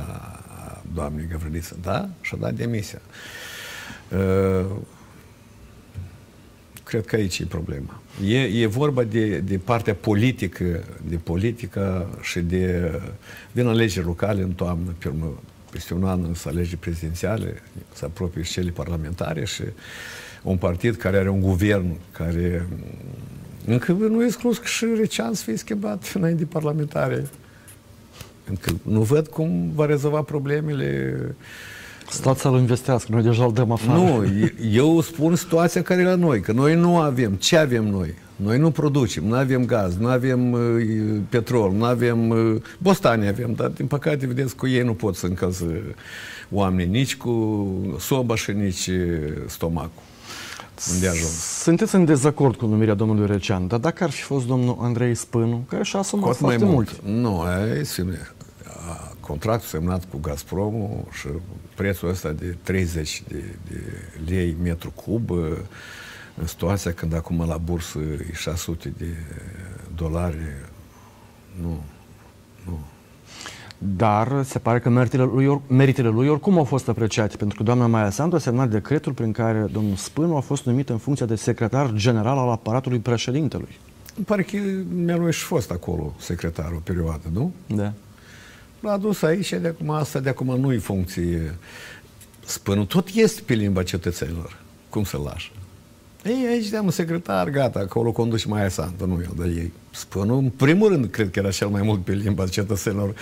a doamnei Găvrăliță, da? Și-a dat demisia. Uh, cred că aici e problema. E, e vorba de, de partea politică, de politică și de... Vin alegeri locale în toamnă, pe urmă, peste un an să alegeri prezidențiale, să apropie și cele parlamentare și un partid care are un guvern care încă nu e exclus că și Recean să fie schimbat înainte parlamentare. Încă nu văd cum va rezolva problemele Stați să-l investească, noi deja îl dăm afară. Nu, eu spun situația care e la noi, că noi nu avem. Ce avem noi? Noi nu producem, nu avem gaz, nu avem uh, petrol, nu avem... Uh, bostani avem, dar din păcate, vedeți, cu ei nu pot să încălză oamenii, nici cu soba și nici uh, stomacul. Unde ajung. Sunteți în dezacord cu numirea domnului Recean, dar dacă ar fi fost domnul Andrei Spânu, care și-a asumat foarte mai mult. mult. Nu, ai, contractul semnat cu Gazpromul și prețul ăsta de 30 de, de lei metru cub, în situația când acum la bursă e 600 de dolari, nu, nu. Dar se pare că meritele lui, meritele lui oricum au fost apreciate, pentru că doamna Maia Sandu a semnat decretul prin care domnul Spânu a fost numit în funcție de secretar general al aparatului președintelui. Îmi pare că mi-a și fost acolo secretar o perioadă, nu? Da. L-a adus aici, de acum asta, de acum nu-i funcție. Spânul tot este pe limba cetățenilor. Cum să-l lași? Ei, aici de un secretar, gata, acolo conduce mai Santă, nu eu, dar ei. Spânul, în primul rând, cred că era cel mai mult pe limba cetățenilor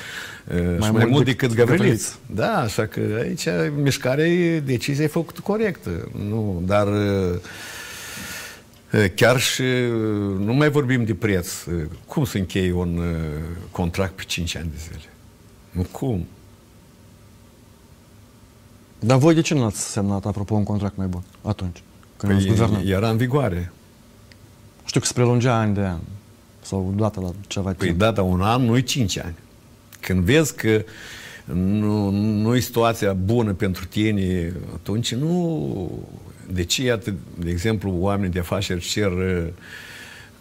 mai și mai mult decât Gavriliț. Da, așa că aici mișcarea, decizia e făcută corectă. Nu, dar chiar și nu mai vorbim de preț. Cum să închei un contract pe 5 ani de zile? Nu cum? Dar voi de ce nu ați semnat, apropo, un contract mai bun atunci? Când păi guvernat? era în vigoare. Știu că se prelungea ani de an. Sau dată la ceva păi timp. Păi da, dar un an nu-i cinci ani. Când vezi că nu, nu e situația bună pentru tine, atunci nu... De ce, iată, de exemplu, oamenii de afaceri cer uh,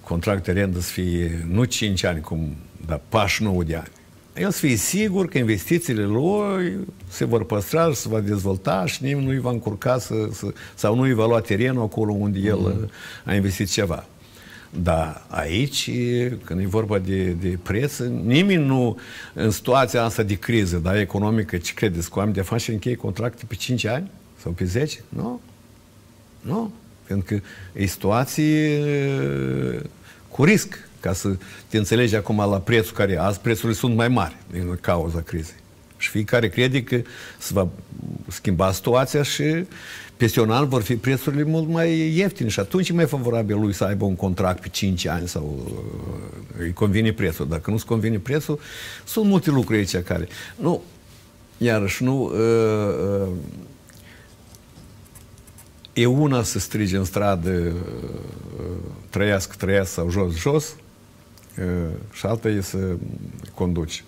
contract de rendă să fie nu 5 ani, cum, dar pași 9 de ani el să fie sigur că investițiile lui se vor păstra și se va dezvolta și nimeni nu îi va încurca să, să, sau nu îi va lua terenul acolo unde el mm. a investit ceva. Dar aici, când e vorba de, de preț, nimeni nu, în situația asta de criză da, economică, ce credeți, cu oameni de afaceri încheie contracte pe 5 ani sau pe 10? Nu. Nu. Pentru că e situație cu risc ca să te înțelegi acum la prețul care azi prețurile sunt mai mari din cauza crizei. Și fiecare crede că se va schimba situația și peste un an vor fi prețurile mult mai ieftine și atunci e mai favorabil lui să aibă un contract pe 5 ani sau uh, îi convine prețul. Dacă nu-ți convine prețul, sunt multe lucruri aici care... Nu, iarăși, nu... Uh, uh, e una să strige în stradă uh, trăiască, trăiască sau jos, jos, și alta e să conduci.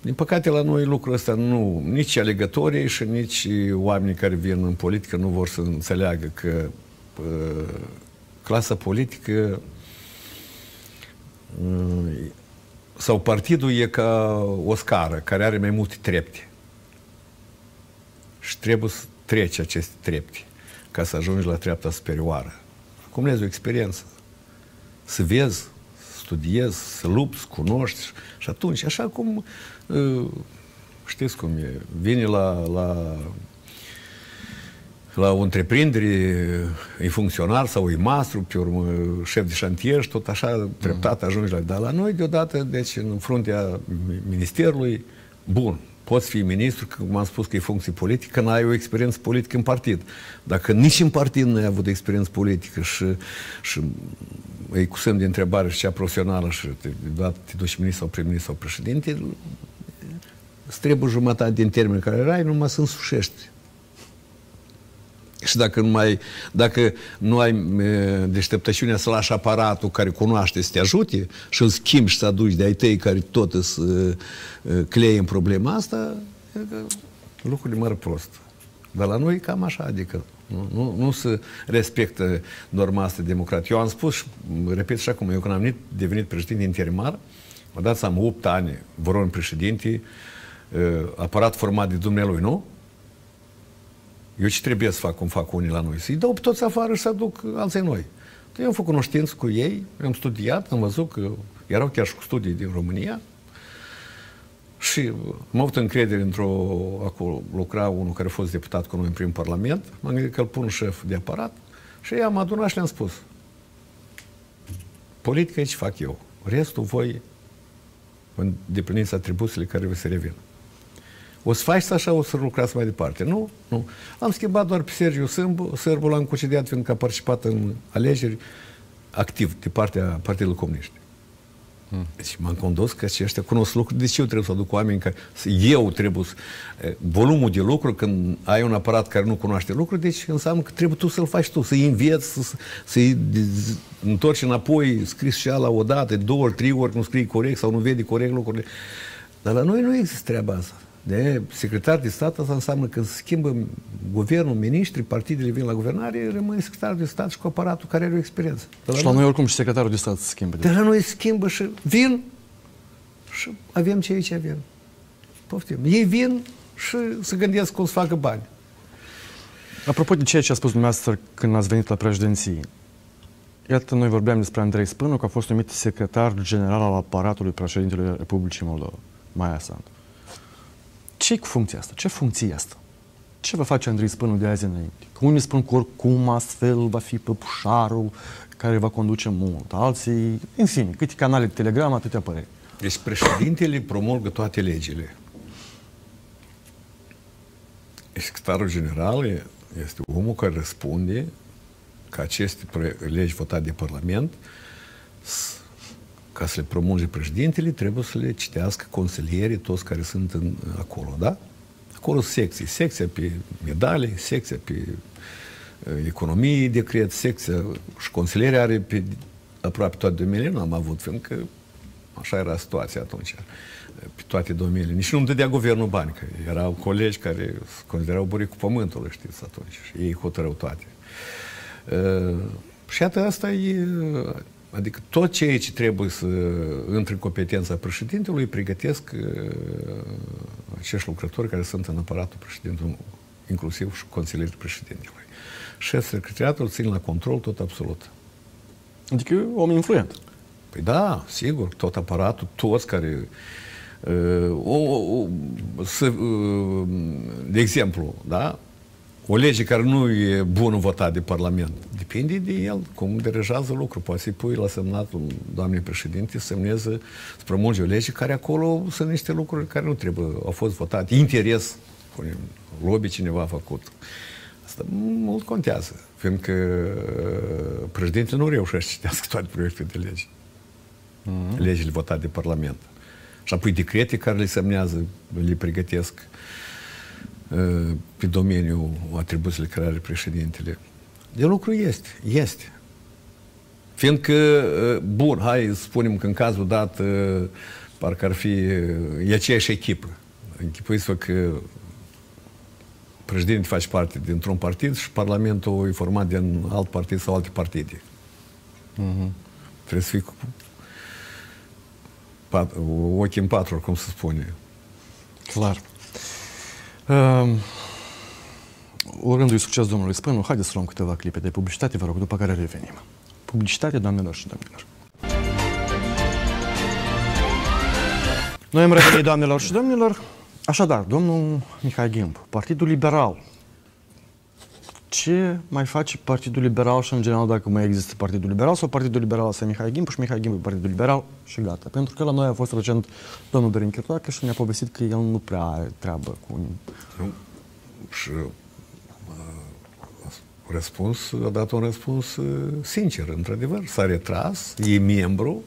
Din păcate, la noi lucrul ăsta nu, nici alegătorii și nici oamenii care vin în politică nu vor să înțeleagă că clasa politică sau partidul e ca o scară care are mai multe trepte. Și trebuie să treci aceste trepte ca să ajungi la treapta superioară. Acum o experiență. Să vezi studiezi, să lupți, cunoști și atunci, așa cum știți cum e, vine la, la, la o întreprindere, e funcționar sau e mastru, pe urmă șef de șantier și tot așa treptat ajungi la... Dar la noi deodată, deci în fruntea ministerului, bun, poți fi ministru, că, cum am spus că e funcție politică, că n-ai o experiență politică în partid. Dacă nici în partid nu ai avut experiență politică și, și e cu semn de întrebare și cea profesională și te, te duci ministru sau prim-ministru sau președinte, îți trebuie jumătate din termenul care erai, numai să însușești. Și dacă nu, mai, dacă nu ai deșteptăciunea să lași aparatul care cunoaște să te ajute și îl schimbi și să aduci de ai tăi care tot să clei în problema asta, lucrurile mără prost. Dar la noi cam așa, adică nu, nu, nu se respectă norma asta democratică. Eu am spus și repet și acum, eu când am devenit președinte interimar, mă dați am 8 ani, voron președinte, aparat format de dumnealui, nu? Eu ce trebuie să fac cum fac unii la noi? Să-i dau pe toți afară și să aduc alții noi. Eu am făcut cunoștință cu ei, am studiat, am văzut că erau chiar și cu studii din România și am avut încredere într-o... Acolo lucra unul care a fost deputat cu noi în prim parlament, m-am gândit că îl pun șef de aparat și i-am adunat și le-am spus politica e ce fac eu. Restul voi îndepliniți atribuțiile care vă se revin. O să faci așa, o să lucrați mai departe. Nu, nu. Am schimbat doar pe Sergiu Sâmbu, Sârbu l-am concediat fiindcă a participat în alegeri activ de partea Partidului Comunist. Hmm. Deci m-am condus că aceștia cunosc lucruri. De ce eu trebuie să aduc oameni care... Eu trebuie să... Volumul de lucru, când ai un aparat care nu cunoaște lucruri, deci înseamnă că trebuie tu să-l faci tu, să-i înveți, să, să-i întorci înapoi, scris și ala o dată, două ori, trei ori, nu scrii corect sau nu vede corect lucrurile. Dar la noi nu există treaba asta de secretar de stat, asta înseamnă că se schimbă guvernul, miniștri, partidele vin la guvernare, rămâne secretar de stat și cu aparatul care are o experiență. De la și la noi oricum și secretarul de stat se schimbă. De la noi se schimbă și vin și avem ce aici avem. Poftim. Ei vin și se gândesc cum să facă bani. Apropo de ceea ce a spus dumneavoastră când ați venit la președinție, Iată, noi vorbeam despre Andrei Spânu, că a fost numit secretar general al aparatului președintelui Republicii Moldova, Maia Sandu ce cu funcția asta? Ce funcție asta? Ce va face Andrei Spânu de azi înainte? Că unii spun că oricum astfel va fi păpușarul care va conduce mult. Alții, în fine, câte canale de telegram, atâtea păreri. Deci președintele promulgă toate legile. Secretarul general este omul care răspunde că aceste legi votate de Parlament ca să le promulge președintele, trebuie să le citească consilierii, toți care sunt în, acolo, da? Acolo secții, secția pe medalii, secția pe uh, economie, decret, secția și consilierii are pe aproape toate domeniile, nu am avut, fiindcă așa era situația atunci, pe toate domeniile. Nici nu îmi dădea guvernul bani, că erau colegi care se considerau buricul pământului, știți, atunci, și ei hotărău toate. Uh, și iată, asta e Adică tot ceea ce trebuie să intre în competența președintelui pregătesc uh, acești lucrători care sunt în aparatul președintelui, inclusiv și consilierii președintelui. Și secretariatul țin la control tot absolut. Adică om influent. Păi da, sigur, tot aparatul, toți care uh, o, o, să, uh, de exemplu, da, o lege care nu e bună votat de Parlament, depinde de el, cum dirigează lucrul. Poate să-i pui la semnatul doamnei președinte să semneze, să promulge o lege care acolo sunt niște lucruri care nu trebuie, au fost votate. Interes, lobby cineva a făcut. Asta mult contează, fiindcă uh, președintele nu reușește să citească toate proiectele de lege. Mm-hmm. Legile votate de Parlament. Și apoi decrete care le semnează, le pregătesc pe domeniul atribuțiile care are președintele. De lucru este, este. Fiindcă, bun, hai să spunem că în cazul dat parcă ar fi, e aceeași echipă. Închipuiți-vă că președintele face parte dintr-un partid și Parlamentul e format din alt partid sau alte partide. Uh-huh. Trebuie să fii cu pat, ochii în patru, cum se spune. Clar. Uh, urându-i succes domnului Spânu, haideți să luăm câteva clipe de publicitate, vă rog, după care revenim. Publicitate, doamnelor și domnilor. Noi am revenit, doamnelor și domnilor. Așadar, domnul Mihai Ghimp, Partidul Liberal. Ce mai face Partidul Liberal și în general dacă mai există Partidul Liberal sau Partidul Liberal să Mihai Gimpu și Mihai Gimpu Partidul Liberal și gata. Pentru că la noi a fost recent domnul Dorin Chirtoacă și ne-a povestit că el nu prea are treabă cu... Nu. Și uh, răspuns, a dat un răspuns uh, sincer, într-adevăr. S-a retras, e membru,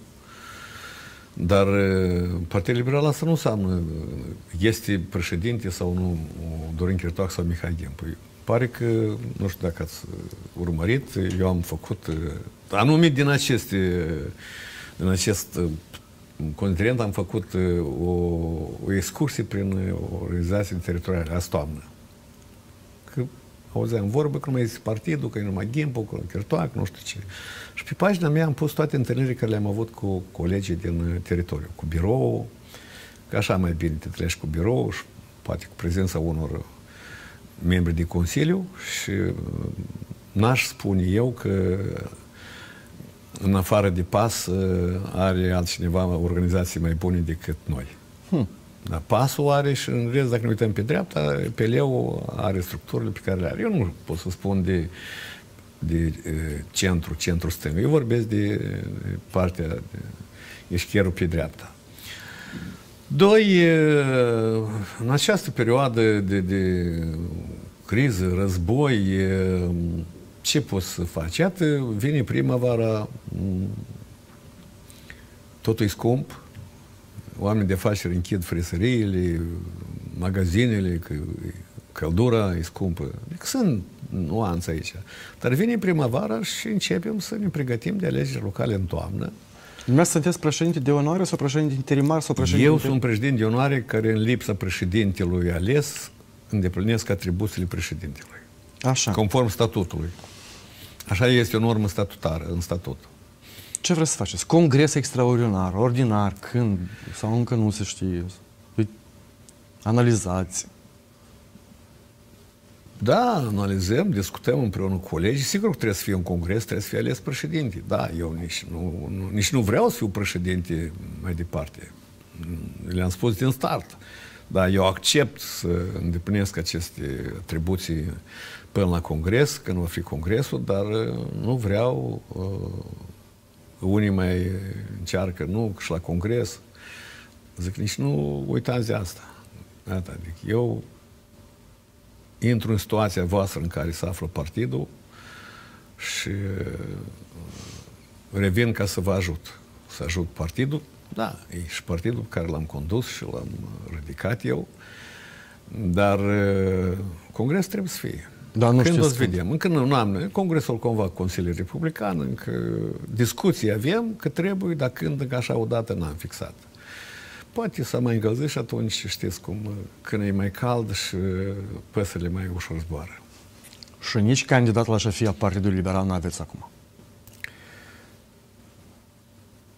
dar uh, Partidul Liberal asta nu înseamnă este președinte sau nu Dorin Chirtoac sau Mihai Gimpu pare că, nu știu dacă ați urmărit, eu am făcut, uh, anumit din aceste, din acest uh, continent am făcut uh, o, o excursie prin organizații teritoriale, asta toamnă. Că auzeam vorbă că nu mai este partidul, că e numai Gimpo, că Chertoac, nu știu ce. Și pe pagina mea am pus toate întâlnirile care le-am avut cu colegii din teritoriu, cu birou, că așa mai bine te treci cu birou și poate cu prezența unor membri de Consiliu și uh, n-aș spune eu că în afară de PAS uh, are altcineva organizații mai bune decât noi. Hmm. Dar PAS-ul are și în rest, dacă ne uităm pe dreapta, PLE-ul are structurile pe care le are. Eu nu pot să spun de, de uh, centru, centru stâng. Eu vorbesc de partea, de eșcherul pe dreapta. Doi, în această perioadă de, de criză, război, ce poți să faci? Iată, vine primăvara, totul e scump, oamenii de afaceri închid frisăriile, magazinele, că căldura e scumpă. Deci sunt nuanțe aici. Dar vine primăvara și începem să ne pregătim de alegeri locale în toamnă. Dumneavoastră sunteți președinte de onoare sau președinte interimar sau președinte... Eu sunt președinte de onoare care în lipsa președintelui ales îndeplinesc atribuțiile președintelui. Așa. Conform statutului. Așa este o normă statutară în statut. Ce vreți să faceți? Congres extraordinar, ordinar, când? Sau încă nu se știe? Păi, analizați. Da, analizăm, discutăm împreună cu colegii. Sigur că trebuie să fie un congres, trebuie să fie ales președinte. Da, eu nici nu, nu, nici nu vreau să fiu președinte mai departe. Le-am spus din start. Da, eu accept să îndeplinesc aceste atribuții până la congres, când va fi congresul, dar uh, nu vreau, uh, unii mai încearcă, nu, și la congres. Zic, nici nu uitați de asta. Asta, adică eu intru în situația voastră în care se află partidul și uh, revin ca să vă ajut. Să ajut partidul. Da, e și partidul pe care l-am condus și l-am ridicat eu. Dar uh, congres trebuie să fie. Da, nu când o să vedem? Încă nu, nu am. Congresul conva Consiliul Republican, încă discuții avem că trebuie, dar când încă așa odată n-am fixat poate să mai încălzi și atunci știți cum, când e mai cald și păsările mai ușor zboară. Și nici candidat la șefia Partidului Liberal nu aveți acum?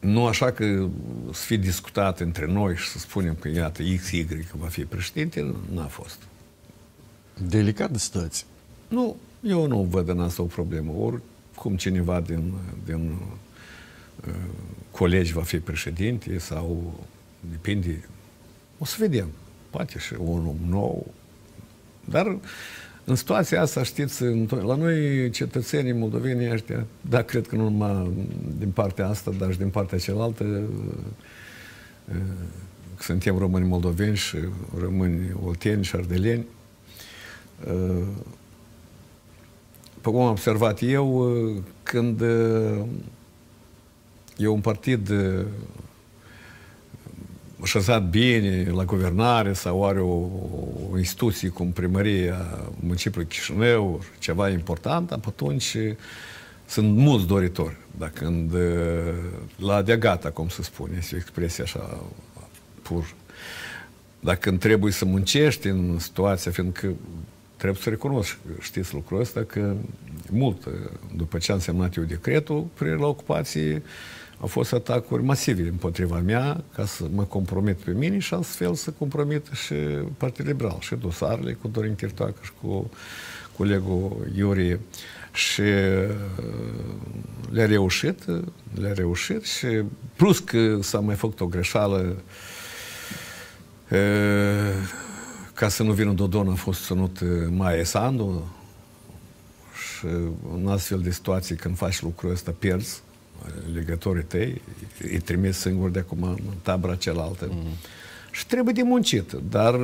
Nu așa că să fie discutat între noi și să spunem că iată XY va fi președinte, n-a fost. Delicat de situație. Nu, eu nu văd în asta o problemă. Oricum cineva din, din uh, colegi va fi președinte sau depinde. O să vedem. Poate și un om nou. Dar în situația asta, știți, la noi cetățenii moldoveni ăștia, da, cred că nu numai din partea asta, dar și din partea cealaltă, că suntem români moldoveni și români olteni și ardeleni. Pe cum am observat eu, când e un partid așezat bine la guvernare sau are o, o instituție cum primăria municipiului Chișinău, ceva important, atunci sunt mulți doritori. Dar când la de gata, cum se spune, este o expresie așa pur. Dacă când trebuie să muncești în situația, fiindcă trebuie să recunosc, știți lucrul ăsta, că mult după ce am semnat eu decretul prin la ocupație, au fost atacuri masive împotriva mea ca să mă compromit pe mine și astfel să compromit și Partidul Liberal și dosarele cu Dorin Chirtoacă și cu colegul Iurie. Și uh, le-a reușit, le-a reușit și plus că s-a mai făcut o greșeală uh, ca să nu vină Dodon a fost ținut Maia Sandu și în astfel de situații, când faci lucrul ăsta, pierzi legătorii tăi, îi trimis singur de acum în tabra cealaltă. Mm. Și trebuie de muncit. Dar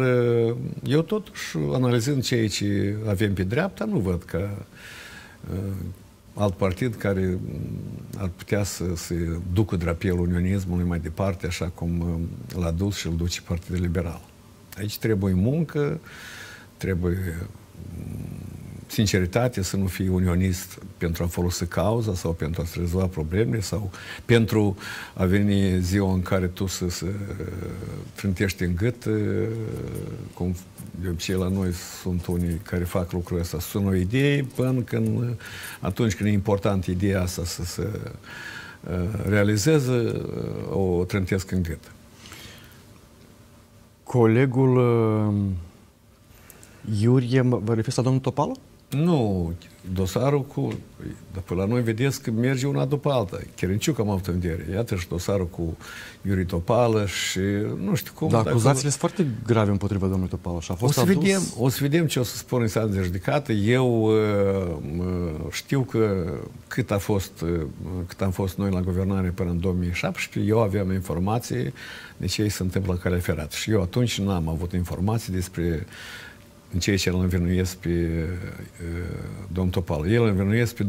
eu totuși, analizând ceea ce avem pe dreapta, nu văd că alt partid care ar putea să se ducă drapelul unionismului mai departe, așa cum l-a dus și îl duce Partidul Liberal. Aici trebuie muncă, trebuie sinceritate, să nu fii unionist pentru a folosi cauza sau pentru a-ți rezolva problemele sau pentru a veni ziua în care tu să, să trântești în gât, cum de obicei la noi sunt unii care fac lucrul ăsta, sună o idee până când, atunci când e important ideea asta să se realizeze, o trântesc în gât. Colegul Iurie, vă referiți la domnul Topală? Nu, dosarul cu... Dar la noi vedeți că merge una după alta. Chirenciuc am avut în vedere. Iată și dosarul cu Iuri Topală și nu știu cum. Da, acuzațiile sunt foarte grave împotriva domnului Topală și a fost o să adus... vedem, O să vedem ce o să spun în de judecată. Eu uh, știu că cât, a fost, uh, cât am fost noi la guvernare până în 2017, eu aveam informații de ce se întâmplă în calea ferată. Și eu atunci n-am avut informații despre în ceea ce îl învinuiesc pe uh, domnul Topal. El îl învinuiesc pe 2017-2019,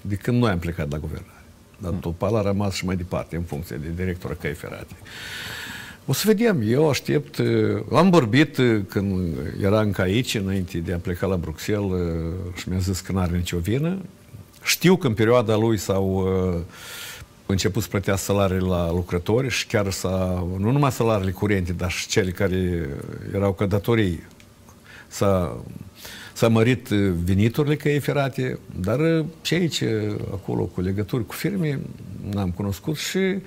de când noi am plecat la guvernare. Dar mm. Topal a rămas și mai departe în funcție de director a Căi Ferate. O să vedem. Eu aștept... Am vorbit când era încă aici, înainte de a pleca la Bruxelles și mi-a zis că nu are nicio vină. Știu că în perioada lui s-au început să plătească salarii la lucrători și chiar să, nu numai salariile curente, dar și cele care erau ca datorii. S-a, s-a mărit veniturile căi ferate, dar cei ce acolo cu legături cu firme n-am cunoscut și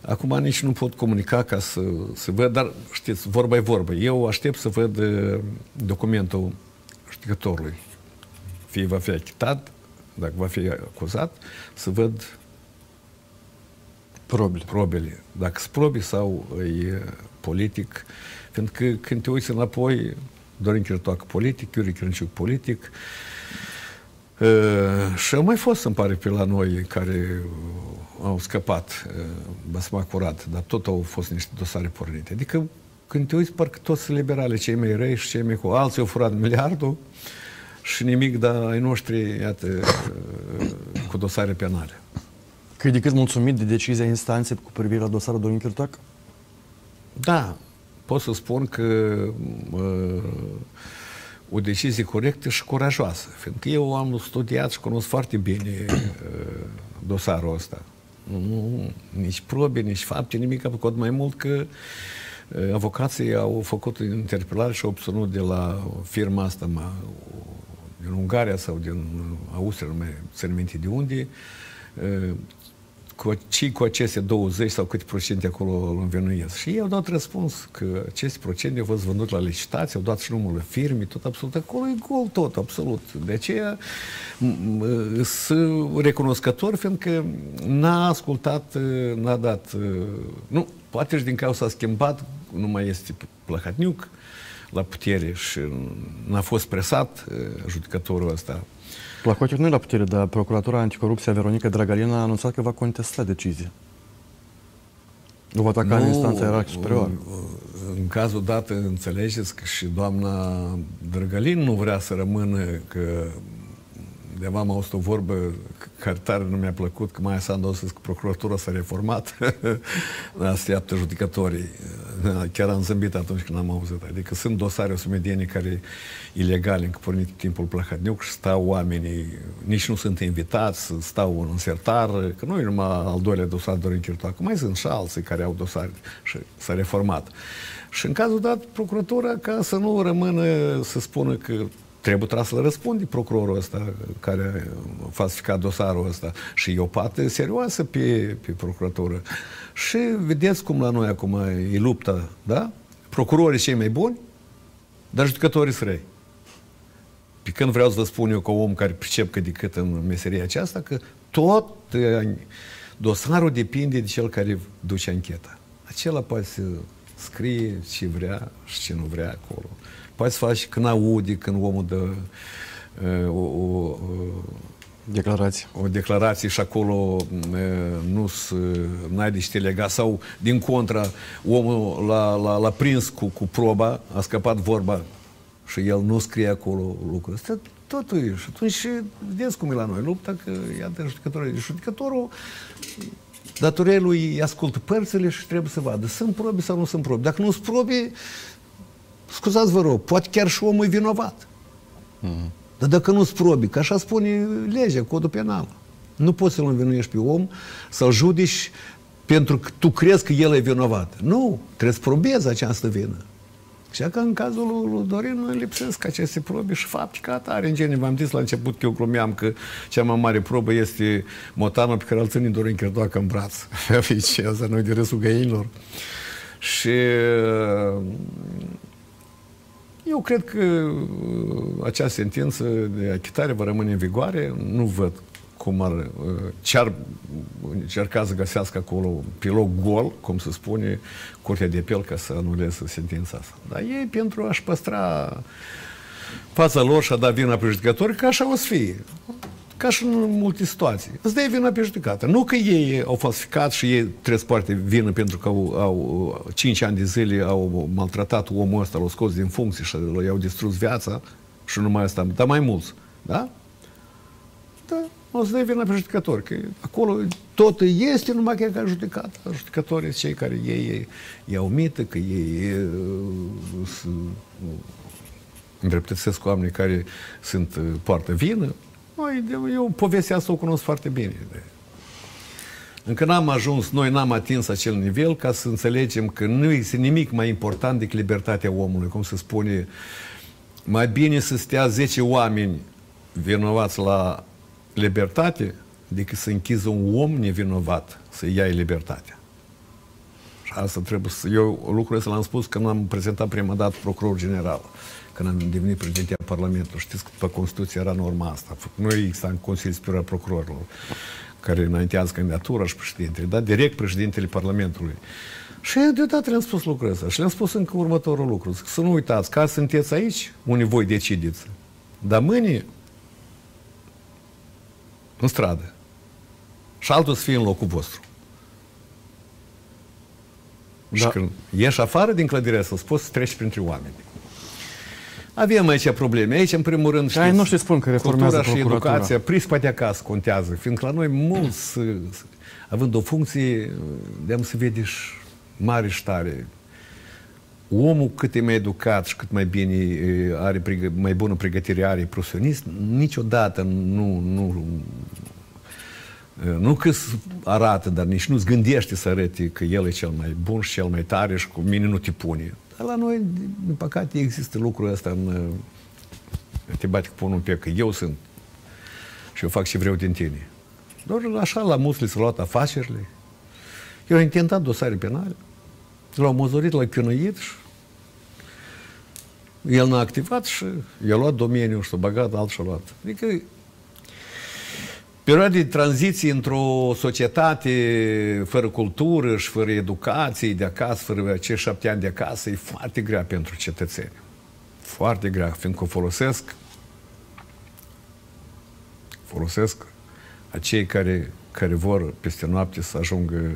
acum nici nu pot comunica ca să, să văd, dar știți, vorba e vorbă. Eu aștept să văd documentul știgătorului. Fie va fi achitat, dacă va fi acuzat, să văd Probele. Probele. Dacă sunt probe sau e politic. Pentru că când te uiți înapoi, Dorin Chirtoacă politic, Iuri Crânciuc politic, Uh, și au mai fost, îmi pare, pe la noi care au scăpat uh, basma curat, dar tot au fost niște dosare pornite. Adică când te uiți, parcă toți sunt liberale, cei mai răi și cei mai cu alții au furat miliardul și nimic, dar ai noștri, iată, uh, cu dosare penale. Cât de cât mulțumit de decizia instanței cu privire la dosarul Dorin Chirtoac? Da, pot să spun că uh, o decizie corectă și curajoasă, fiindcă eu am studiat și cunosc foarte bine uh, dosarul ăsta. Nu, nici probe, nici fapte, nimic, a făcut mai mult că uh, avocații au făcut interpelare și au obținut de la firma asta, ma, din Ungaria sau din Austria, nu mai țin minte de unde, uh, cu, cei cu aceste 20 sau câte procente acolo îl învinuiesc. Și ei au dat răspuns că aceste procente au fost vândut la licitație, au dat și numărul firmei, tot absolut. Acolo e gol tot, absolut. De aceea sunt recunoscător, fiindcă n-a ascultat, n-a dat... Nu, poate și din cauza s-a schimbat, nu mai este Plăhatniuc la putere și n-a fost presat judecătorul ăsta Placotic nu e la putere, dar Procuratura Anticorupție Veronica Dragalina a anunțat că va contesta decizia. Nu va ataca în instanța ierarhică superioară. În cazul dat, înțelegeți că și doamna Drăgalin nu vrea să rămână că de am auzit o vorbă care tare nu mi-a plăcut, că mai s-a că procuratura s-a reformat, așteaptă judecătorii. Chiar am zâmbit atunci când am auzit. Adică sunt dosare sumedeni care ilegale încă pornit timpul Plahadniuc și stau oamenii, nici nu sunt invitați, stau în sertar, că nu e numai al doilea dosar Dorin Chirtoacă, mai sunt și alții care au dosare și s-a reformat. Și în cazul dat, procuratura, ca să nu rămână să spună că trebuie tras la răspunde procurorul ăsta care a falsificat dosarul ăsta și e o pată serioasă pe, pe procuratură. Și vedeți cum la noi acum e lupta, da? Procurorii cei mai buni, dar judecătorii sunt răi. Pe când vreau să vă spun eu ca om care pricep cât de cât în meseria aceasta, că tot dosarul depinde de cel care duce ancheta. Acela poate să scrie ce vrea și ce nu vrea acolo. Poate să faci când aude, când omul dă uh, o, o, Declarație. o declarație și acolo uh, nu n-ai de ce te lega sau din contra omul l-a, l-a, l-a prins cu, cu proba, a scăpat vorba și el nu scrie acolo lucrul ăsta, totul e. Și atunci vedeți cum e la noi lupta, că iată judecătorul. Judecătorul datoria lui îi ascultă părțile și trebuie să vadă sunt probe sau nu sunt probe. Dacă nu sunt probe, scuzați vă rog, poate chiar și omul e vinovat. Mm-hmm. Dar dacă nu sunt probe, că așa spune legea, codul penal, nu poți să-l învinuiești pe om, să-l judici pentru că tu crezi că el e vinovat. Nu, trebuie să probezi această vină. Și că în cazul lui Dorin lipsesc aceste probe și fapte ca atare. În genere, v-am zis la început că eu glumeam că cea mai mare probă este motanul pe care îl ține Dorin Cherdoacă în braț. Aici, asta nu de râsul găinilor. Și eu cred că acea sentință de achitare va rămâne în vigoare. Nu văd cum ar, ce ar încerca să găsească acolo pilot gol, cum se spune, Curtea de Apel ca să anuleze sentința asta. Dar ei, pentru a-și păstra fața lor și a da vina pe judecători, că așa o să fie. Ca și în multe situații. Îți dai vina pe judecată. Nu că ei au falsificat și ei trebuie să poarte vină pentru că au, au 5 ani de zile au maltratat omul ăsta, l-au scos din funcție și i-au distrus viața și numai asta, dar mai mulți. Da? Da, o să dai vina pe judecători, că acolo tot este numai că e ca judecat. Judecătorii cei care ei iau mită, că ei uh, îndreptățesc oamenii care sunt, uh, poartă vină. Noi, eu povestea asta o cunosc foarte bine. Încă n-am ajuns, noi n-am atins acel nivel ca să înțelegem că nu este nimic mai important decât libertatea omului, cum se spune, mai bine să stea 10 oameni vinovați la libertate decât să închiză un om nevinovat să ia libertatea. Și asta trebuie să... Eu lucrul ăsta l-am spus când am prezentat prima dată procuror general, când am devenit președinte a Parlamentului. Știți că pe Constituție era norma asta. Nu există în Consiliul Superior Procurorilor care înaintează candidatura și președintele, dar direct președintele Parlamentului. Și deodată le-am spus lucrul ăsta și le-am spus încă următorul lucru. Să nu uitați, ca sunteți aici, unii voi decideți. Dar mâine în stradă. Și altul să fie în locul vostru. Da. Și când ieși afară din clădirea să poți să treci printre oameni. Avem aici probleme. Aici, în primul rând, știți, nu știu spun că reformează cultura și educația, prispate acasă contează. Fiindcă la noi mulți, având o funcție, de să vede și mare și tare. Omul cât e mai educat și cât mai bine are mai bună pregătire are profesionist, niciodată nu, nu nu că arată, dar nici nu-ți gândește să arăte că el e cel mai bun și cel mai tare și cu mine nu te pune. Dar la noi, din păcate, există lucrul ăsta în... Te bate cu punul pe că eu sunt și eu fac ce vreau din tine. Doar așa la musli s-au luat afacerile. Eu am intentat dosare penale. L-au mozorit, l-au chinuit și el n-a activat și i-a luat domeniul și s-a băgat, alt și-a luat. Adică perioada de tranziție într-o societate fără cultură și fără educație de acasă, fără acești șapte ani de acasă, e foarte grea pentru cetățeni. Foarte grea, fiindcă folosesc folosesc acei care, care vor peste noapte să ajungă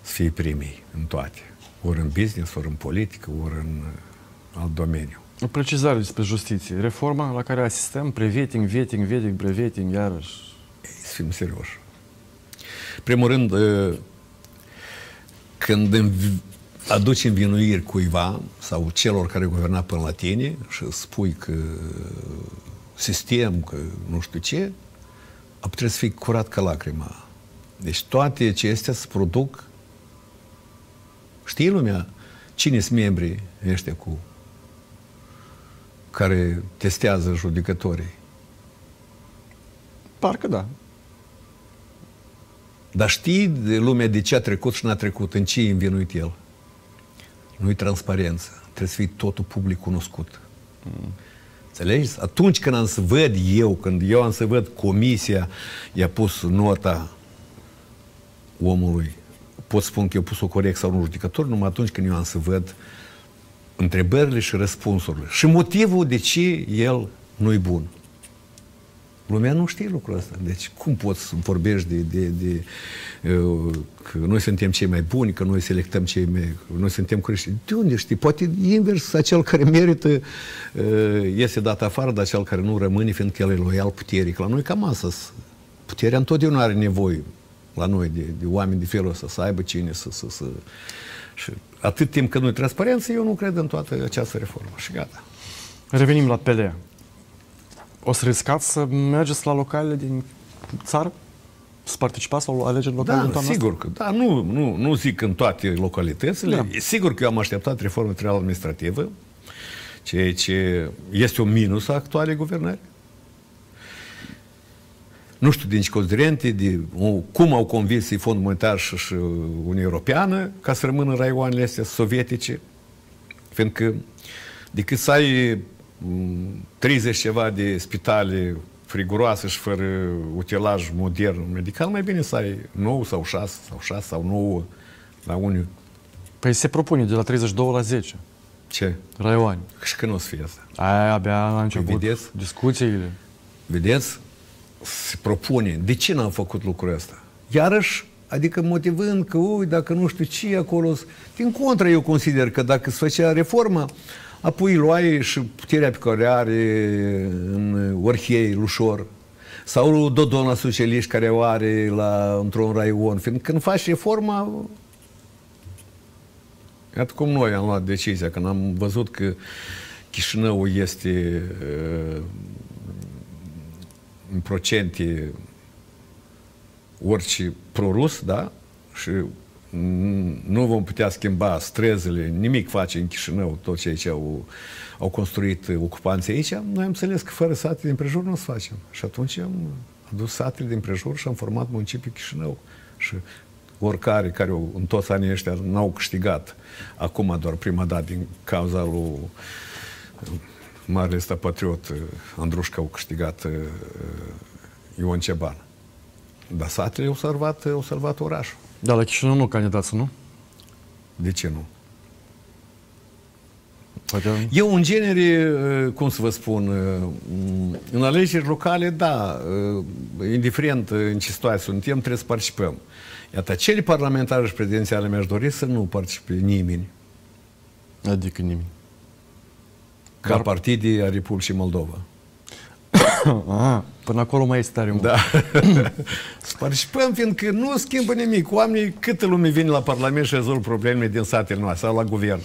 să fie primii în toate. Ori în business, ori în politică, ori în alt domeniu. O precizare despre justiție. Reforma la care asistăm, preveting, vetting, vetting, breveting, iarăși. Să fim serioși. Primul rând, când aduci învinuiri cuiva sau celor care guverna până la tine și spui că sistem, că nu știu ce, trebuie să fii curat ca lacrima. Deci toate acestea se produc Știi lumea cine sunt membrii ăștia cu care testează judecătorii? Parcă da. Dar știi de lumea de ce a trecut și n-a trecut, în ce e învinuit el? Nu-i transparență. Trebuie să fie totul public cunoscut. Mm. Înțelegi? Atunci când am să văd eu, când eu am să văd comisia i-a pus nota omului pot spun că eu pus-o corect sau nu judecător, numai atunci când eu am să văd întrebările și răspunsurile. Și motivul de ce el nu-i bun. Lumea nu știe lucrul ăsta. Deci cum poți să vorbești de, de, de uh, că noi suntem cei mai buni, că noi selectăm cei mai... Noi suntem creștini. De unde știi? Poate invers, acel care merită uh, este dat afară, dar cel care nu rămâne, fiindcă el e loial puterii. La noi cam asta. Puterea întotdeauna are nevoie la noi de, de oameni de felul ăsta, să aibă cine să... să, să și atât timp cât nu e transparență, eu nu cred în toată această reformă. Și gata. Revenim la PL. O să riscați să mergeți la localele din țară? Să participați la alegeri locale da, în toamna sigur că, da, nu, nu, nu zic în toate localitățile. Da. Sigur că eu am așteptat reforma teritorială administrativă, ceea ce este un minus a actualei guvernări. Nu știu din ce considerente, de o, cum au convins și Fondul Monetar și, și Uniunea Europeană ca să rămână în raioanele astea sovietice, fiindcă decât să ai 30 ceva de spitale friguroase și fără utilaj modern medical, mai bine să ai 9 sau 6 sau 6 sau 9 la unii. Păi se propune de la 32 la 10. Ce? Raioani. Și când o să fie asta? Aia abia la început. Păi vedeți? Discuțiile. Vedeți? Se propune. De ce n-am făcut lucrul ăsta? Iarăși, adică motivând că, ui, dacă nu știu ce acolo... Din contră, eu consider că dacă se făcea reforma, apoi luai și puterea pe care are în Orhiei, Lușor, sau Dodon la socialiști care o are la, într-un raion. Fiindcă când faci reforma, iată cum noi am luat decizia, când am văzut că Chișinău este uh, în procente orice prorus, da? Și nu vom putea schimba străzile, nimic face în Chișinău, tot ceea ce au, au construit ocupanții aici, noi am înțeles că fără satele din prejur nu o să facem. Și atunci am adus satele din prejur și am format municipiul Chișinău. Și oricare care în toți anii ăștia n-au câștigat, acum doar prima dată din cauza lui marele ăsta patriot, Andrușca, au câștigat uh, Ion Ceban. Dar satele au salvat, au salvat orașul. Da, la Chișinău nu candidați, nu? De ce nu? Poate... Eu, în genere, cum să vă spun, în alegeri locale, da, indiferent în ce situație suntem, trebuie să participăm. Iată, cele parlamentare și prezidențiale mi-aș dori să nu participe nimeni. Adică nimeni. Ca Dar... partide a Republicii Moldova. Aha, până acolo mai este tare mult. Da. să participăm, fiindcă nu schimbă nimic. Oamenii, câtă lume vine la Parlament și rezolvă problemele din satele noastre sau la guvern.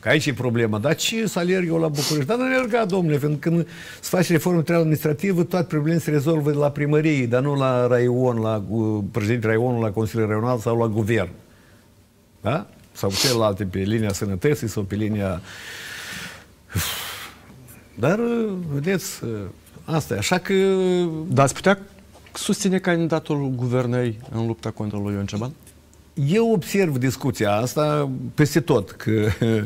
Că aici e problema. Dar ce să alerg eu la București? Dar nu alerga, domnule, fiindcă când se face reformă administrativă, toate problemele se rezolvă de la primărie, dar nu la raion, la președintele raionului, la Consiliul Raional sau la guvern. Da? Sau celelalte pe linia sănătății sau pe linia... Dar, vedeți, Asta e. Așa că... Dar ați putea susține candidatul guvernării în lupta contra lui Ion Ceban? Eu observ discuția asta peste tot, că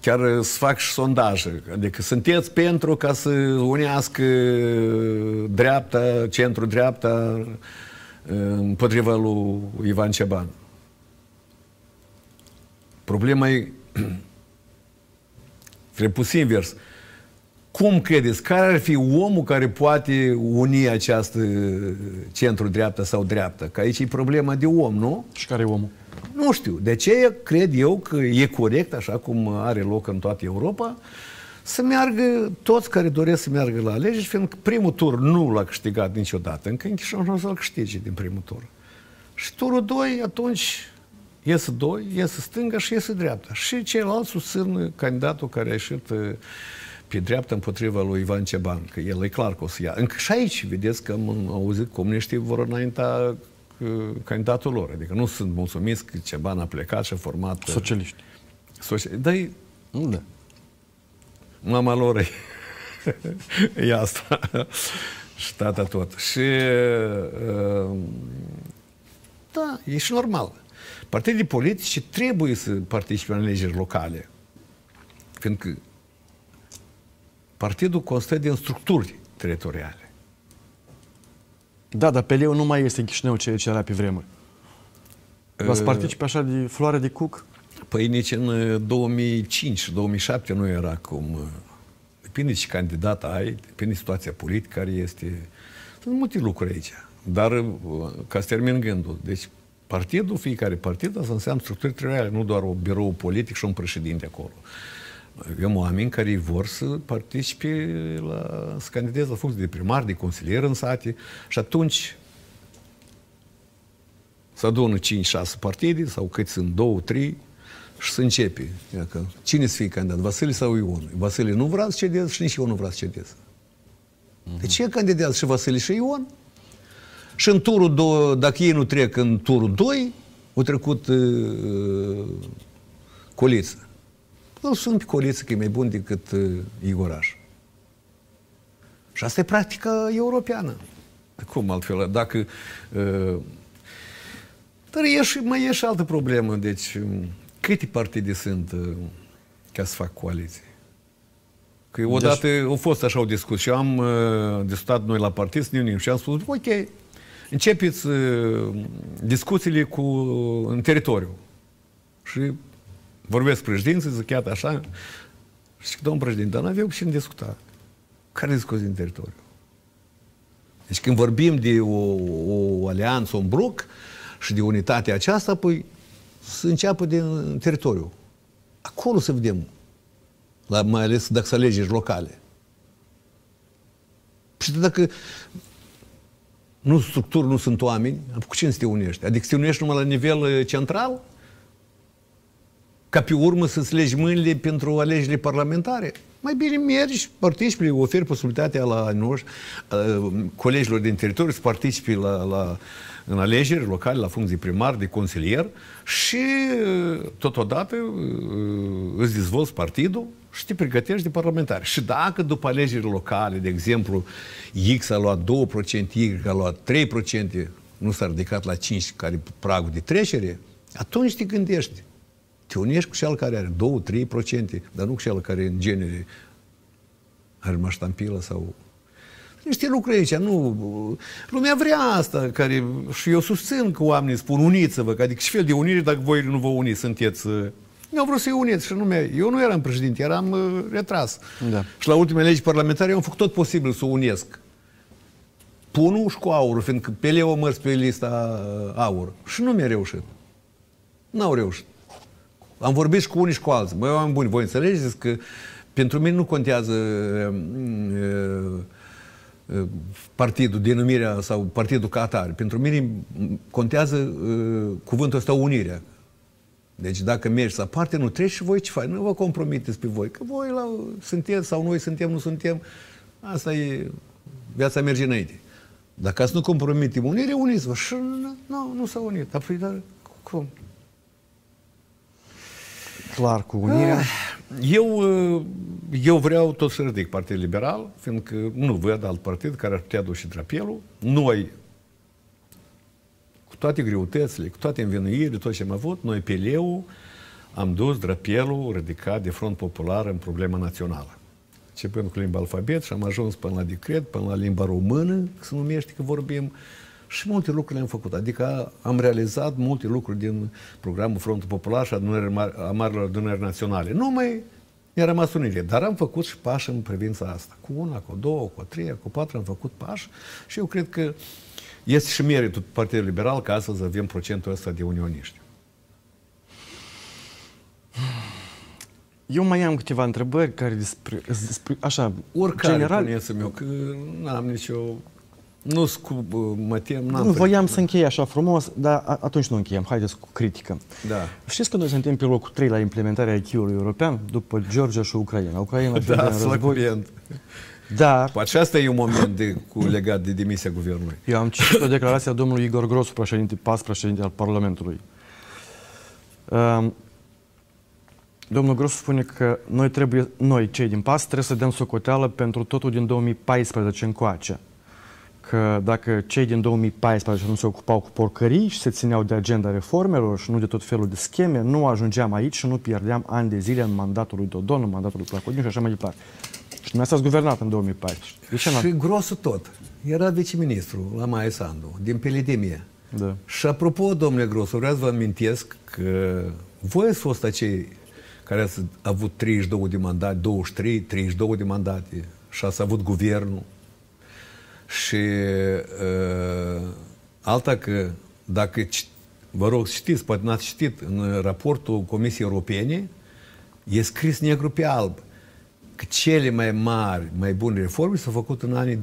chiar să fac și sondaje. Adică sunteți pentru ca să unească dreapta, centru-dreapta împotriva lui Ivan Ceban. Problema e trebuie pus invers. Cum credeți? Care ar fi omul care poate uni această centru-dreapta sau dreapta? Că aici e problema de om, nu? Și care e omul? Nu știu. De ce cred eu că e corect, așa cum are loc în toată Europa, să meargă toți care doresc să meargă la alegeri, fiindcă primul tur nu l-a câștigat niciodată. Încă în Chișinău nu o să-l câștige din primul tur. Și turul 2, atunci iese doi, iese stânga și iese dreapta. Și ceilalți susțin candidatul care a ieșit pe dreapta împotriva lui Ivan Ceban, că el e clar că o să ia. Încă și aici, vedeți că am auzit comuniștii vor înainta uh, candidatul lor. Adică nu sunt mulțumiți că Ceban a plecat și a format... Uh, Socialiști. Soci... Dar e... Da. Mama lor e, e asta. și tata tot. Și uh, da, e și normal. Partidele politice trebuie să participe în alegeri locale. Fiindcă Partidul constă din structuri teritoriale. Da, dar PLU nu mai este în Chișinău ceea ce era pe vremuri. V-ați participe așa de floare de cuc? Păi nici în 2005 și 2007 nu era cum... Depinde și candidat ai, depinde situația politică care este. Sunt multe lucruri aici. Dar ca să termin gândul, deci partidul, fiecare partid, asta înseamnă structuri teritoriale, nu doar un birou politic și un președinte acolo. Avem oameni care vor să participe la, să candideze la funcție de primar, de consilier în sate și atunci să adună 5-6 partide sau cât sunt, 2-3 și să începe. Iacă, cine să fie candidat, Vasile sau Ion? Vasile nu vrea să cedeze și nici eu nu vreau să cedez. De ce candidează și Vasile și Ion? Și în turul 2, dacă ei nu trec în turul 2, au trecut uh, coliță. Nu sunt pe coliță că e mai bun decât uh, Igoraș. Și asta e practica europeană. Cum altfel? Dacă... Uh, dar e și, mai e și altă problemă. Deci, câte partide sunt uh, ca să fac coaliție? Că odată deci... au fost așa o discuție și am uh, discutat noi la partid să ne unim și am spus, ok, începeți uh, discuțiile cu, în teritoriu. Și vorbesc președinții, zic iată așa, și domnul președinte, dar n-aveau și în discuta. Care discuții în teritoriu? Deci când vorbim de o, o alianță, un bloc și de unitatea aceasta, păi să înceapă din teritoriu. Acolo să vedem, la, mai ales dacă să alegeri locale. Și dacă nu structuri, nu sunt oameni, cu cine să te unești? Adică să te unești numai la nivel uh, central? Ca pe urmă să-ți legi mâinile pentru alegerile parlamentare? Mai bine mergi, participi, oferi posibilitatea la noștri, uh, colegilor din teritoriu să participe la, la, în alegeri locale, la funcții primar, de consilier și uh, totodată îți dezvolți partidul și te pregătești de parlamentari. Și dacă după alegeri locale, de exemplu, X a luat 2%, Y a luat 3%, nu s-a ridicat la 5, care e pragul de trecere, atunci te gândești. Te unești cu cel care are 2-3%, dar nu cu cel care în genere are maștampilă sau niște lucruri aici, nu... Lumea vrea asta, care... Și eu susțin că oamenii spun uniți-vă, că adică și fel de unire dacă voi nu vă uniți, sunteți eu vrut să-i uniți și nume. Eu nu eram președinte, eram uh, retras. Da. Și la ultimele legi parlamentare eu am făcut tot posibil să unesc punul și cu aurul, fiindcă pe leu mers pe lista uh, aur. Și nu mi-a reușit. N-au reușit. Am vorbit și cu unii și cu alții. Băi, oameni buni, voi înțelegeți că pentru mine nu contează uh, uh, partidul, denumirea sau partidul ca atare. Pentru mine contează uh, cuvântul ăsta unirea. Deci dacă mergi să aparte, nu treci și voi ce faci? Nu vă compromiteți pe voi, că voi la, sunteți sau noi suntem, nu suntem. Asta e, viața merge înainte. Dacă să nu compromitem unire, uniți-vă. Și nu, nu, nu s-au unit. Apoi, dar cum? Clar, cu unirea. Ah, eu, eu vreau tot să ridic Partidul Liberal, fiindcă nu văd alt partid care ar putea duce drapelul. Noi toate greutățile, cu toate învinuirile, tot ce am avut, noi pe leu am dus drapelul ridicat de front popular în problema națională. Începând cu limba alfabet și am ajuns până la decret, până la limba română, se numește că vorbim, și multe lucruri le-am făcut. Adică am realizat multe lucruri din programul Frontul Popular și a marilor adunări naționale. Nu mai mi-a rămas unire, dar am făcut și pași în privința asta. Cu una, cu două, cu trei, cu patru am făcut pași și eu cred că este și meritul Partidului Liberal că astăzi avem procentul ăsta de unioniști. Eu mai am câteva întrebări care despre, despre așa, Oricare general... puneți-mi eu, că n-am nicio... Nu cu mă tem, n-am... Nu, voiam să închei așa frumos, dar atunci nu încheiem. Haideți cu critică. Da. Știți că noi suntem pe locul 3 la implementarea acquis european după Georgia și Ucraina. Ucraina da, război. Dar... Poate și asta e un moment de, cu, legat de demisia guvernului. Eu am citit o declarație a domnului Igor Grosu, președinte PAS, președinte al Parlamentului. Um, domnul Grosu spune că noi, trebuie, noi, cei din PAS, trebuie să dăm socoteală pentru totul din 2014 încoace. Că dacă cei din 2014 nu se ocupau cu porcării și se țineau de agenda reformelor și nu de tot felul de scheme, nu ajungeam aici și nu pierdeam ani de zile în mandatul lui Dodon, în mandatul lui Placodin și așa mai departe. Și dumneavoastră ați guvernat în 2014. De ce și grosul tot. Era viceministru la Maia Sandu, din Pelidemie. Da. Și apropo, domnule Grosu, vreau să vă amintesc că voi ați fost acei care ați avut 32 de mandate, 23, 32 de mandate și ați avut guvernul. Și uh, alta că dacă vă rog, știți, poate n-ați citit, în raportul Comisiei Europene e scris negru pe alb că cele mai mari, mai bune reforme s-au făcut în anii 2016-2017,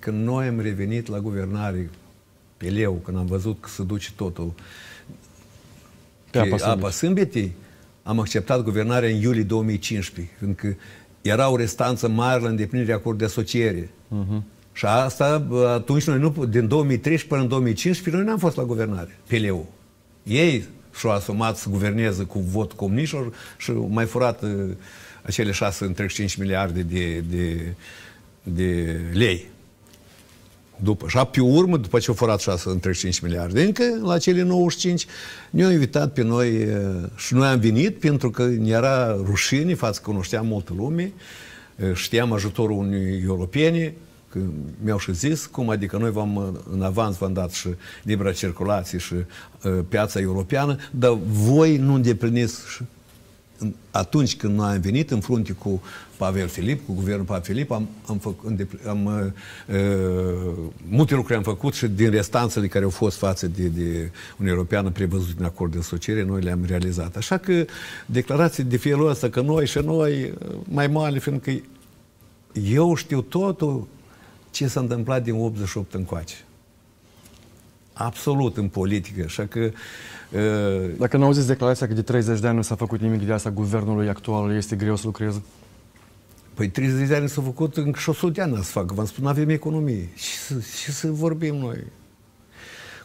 când noi am revenit la guvernare pe leu, când am văzut că se duce totul. Pe, pe apa, apa sâmbetei, am acceptat guvernarea în iulie 2015, fiindcă era o restanță mare la îndeplinirea acordului de asociere. Uh-huh. Și asta, atunci noi nu, din 2013 până în 2015, noi n-am fost la guvernare, pe leu. Ei și-au asumat să guverneze cu vot comuniștilor și mai furat uh, acele 6,5 miliarde de, de, de lei. După, și pe urmă, după ce au furat 6,5 miliarde, încă la cele 95 ne-au invitat pe noi și noi am venit pentru că ne era rușine față că cunoșteam multă lume, știam ajutorul Uniunii Europene, că mi-au și zis cum, adică noi v-am, în avans v-am dat și libera circulație și uh, piața europeană, dar voi nu îndepliniți și atunci când noi am venit în frunte cu Pavel Filip, cu guvernul Pavel Filip, am, am, făcut, am uh, uh, multe lucruri am făcut și din restanțele care au fost față de, de Uniunea Europeană prevăzut în acord de asociere, noi le-am realizat. Așa că declarații de felul ăsta că noi și noi mai mari, fiindcă eu știu totul ce s-a întâmplat din 88 încoace. Absolut în politică. Așa că dacă nu auziți declarația că de 30 de ani nu s-a făcut nimic de asta guvernului actual, este greu să lucreze? Păi 30 de ani s-au făcut, încă și 100 de ani să facă. V-am spus, nu avem economie. Și să, și să vorbim noi.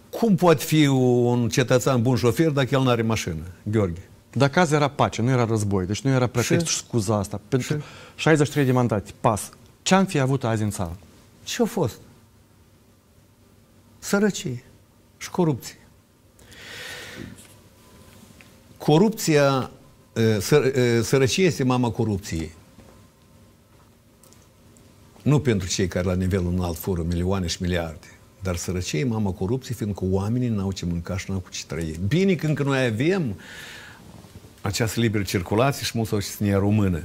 Cum poate fi un cetățean bun șofer dacă el nu are mașină? Gheorghe. Dacă azi era pace, nu era război, deci nu era pretext și scuza asta. Pentru și? 63 de mandate, pas. Ce am fi avut azi în țară? Ce a fost? Sărăcie și corupție. Corupția, săr, sărăcie este mama corupției. Nu pentru cei care la nivelul înalt fură milioane și miliarde, dar sărăcie e mama corupției, fiindcă oamenii n-au ce mânca și n-au cu ce trăi. Bine că încă noi avem această liberă circulație și mulți au și română.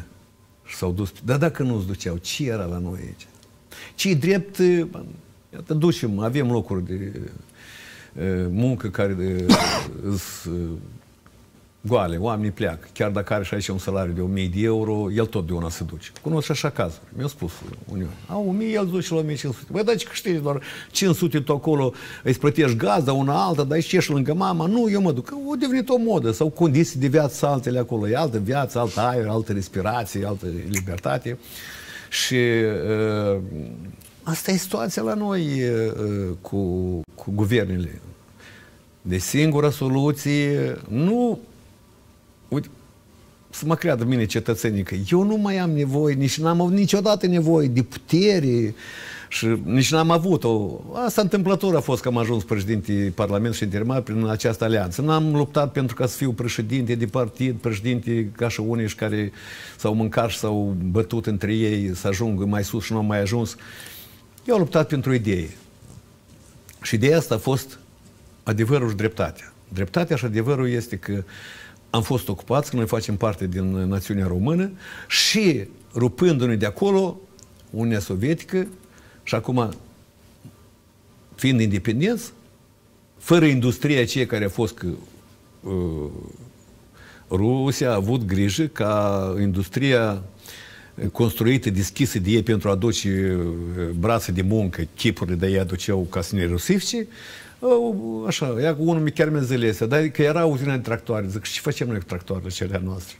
Și s-au dus. Dar dacă nu-ți duceau, ce era la noi aici? ce drept, iată, ducem, avem locuri de muncă care sunt goale, oamenii pleacă. Chiar dacă are și aici un salariu de 1000 de euro, el tot de una se duce. Cunosc și așa cazuri. Mi-a spus unii. Au 1000, el duce la 1500. Băi, dar ce câștigi doar 500 tot acolo, îți plătești gazda, una alta, dar ești și lângă mama. Nu, eu mă duc. O devenit o modă sau condiții de viață altele acolo. E altă viață, altă aer, altă respirație, altă libertate. Și uh, asta e situația la noi uh, cu, cu guvernele. De singura soluție, nu uite, să mă creadă mine cetățenii că eu nu mai am nevoie, nici n-am avut niciodată nevoie de putere și nici n-am avut-o. Asta întâmplător a fost că am ajuns președinte Parlament și interimar prin această alianță. N-am luptat pentru ca să fiu președinte de partid, președinte ca și unii care s-au mâncat și s-au bătut între ei să ajungă mai sus și nu au mai ajuns. Eu am luptat pentru idee. Și ideea asta a fost adevărul și dreptatea. Dreptatea și adevărul este că am fost ocupați, că noi facem parte din națiunea română și rupându-ne de acolo, Uniunea Sovietică și acum fiind independenți, fără industria aceea care a fost că uh, Rusia a avut grijă ca industria construită, deschisă de ei pentru a aduce uh, brațe de muncă, chipurile de ei aduceau ca să ne rusifice, Așa, ea cu unul chiar mi zilese, dar că era uzina de tractoare. Zic, ce facem noi cu tractoarele cele noastre?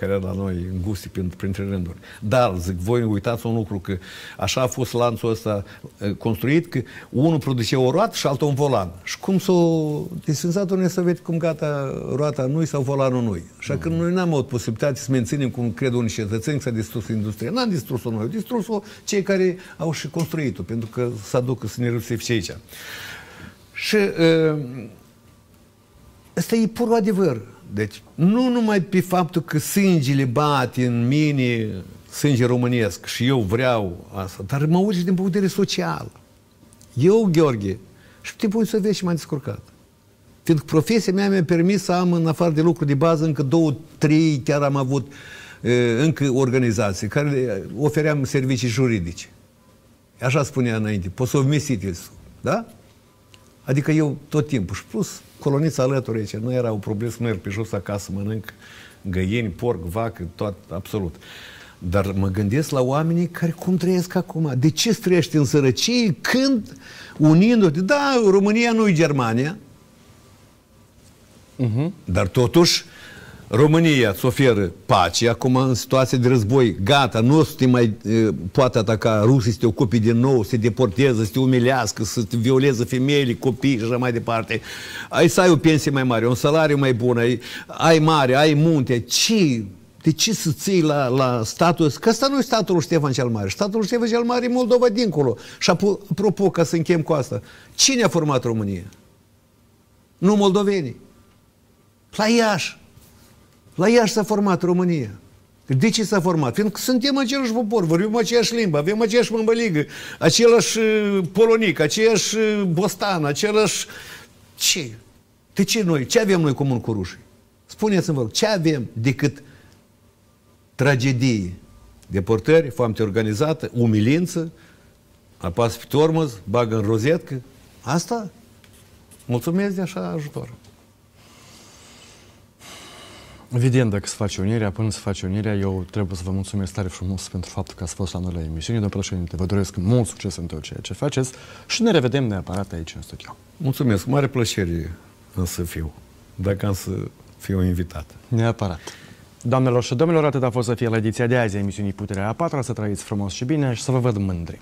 Care era la noi în gusti printre rânduri. Dar, zic, voi uitați un lucru, că așa a fost lanțul ăsta construit, că unul produce o roată și altul un volan. Și cum s-o disfințat unii să vede cum gata roata nu sau volanul nu Așa că noi n-am avut posibilitate să menținem, cum cred unii cetățeni, că s-a distrus industria. N-am distrus-o noi, au distrus-o cei care au și construit-o, pentru că să aducă să ne rusifice aici. Și ăsta e pur adevăr. Deci, nu numai pe faptul că sângele bate în mine, sânge românesc, și eu vreau asta, dar mă urci din punct de vedere social. Eu, Gheorghe, și te pui să vezi și mai descurcat. Fiindcă profesia mea mi-a permis să am, în afară de lucruri de bază, încă două, trei, chiar am avut încă organizații care ofeream servicii juridice. Așa spunea înainte, posovmesitis, da? Adică eu tot timpul. Și plus, colonița alături aici, nu era o problemă să merg pe jos acasă, mănânc găini, porc, vacă, tot, absolut. Dar mă gândesc la oamenii care cum trăiesc acum. De ce trăiești în sărăcie când unindu-te? Da, România nu e Germania, uh-huh. dar totuși România îți oferă pace, acum în situație de război, gata, nu o să te mai e, poate ataca rusii să te ocupe din nou, să te deporteze, să te umilească, să te violeze femeile, copii și așa mai departe. Ai să ai o pensie mai mare, un salariu mai bun, ai, ai mare, ai munte. Ce? De ce să ții la, la statul? Că ăsta nu e statul lui Ștefan cel Mare. Statul lui Ștefan cel Mare e Moldova dincolo. Și apropo, ca să închem cu asta, cine a format România? Nu moldovenii. La Iași. La Iași s-a format România. De ce s-a format? Fiindcă suntem același popor, vorbim aceeași limbă, avem aceeași mămbăligă, același uh, polonic, aceeași uh, bostan, același... Ce? De ce noi? Ce avem noi comun cu rușii? Spuneți-mi, vă rog, ce avem decât tragedie, deportări, foamete organizată, umilință, apasă pe tormăz, bagă în rozetcă. Asta? Mulțumesc de așa ajutor. Evident, dacă se face unirea, până se face unirea, eu trebuie să vă mulțumesc tare frumos pentru faptul că ați fost la noi la emisiune. Domnul președinte, vă doresc mult succes în tot ceea ce faceți și ne revedem neapărat aici în studio. Mulțumesc, mare plăcere să fiu, dacă am să fiu invitat. Neapărat. Doamnelor și domnilor, atât a fost să fie la ediția de azi a emisiunii Puterea a patra, să trăiți frumos și bine și să vă văd mândri.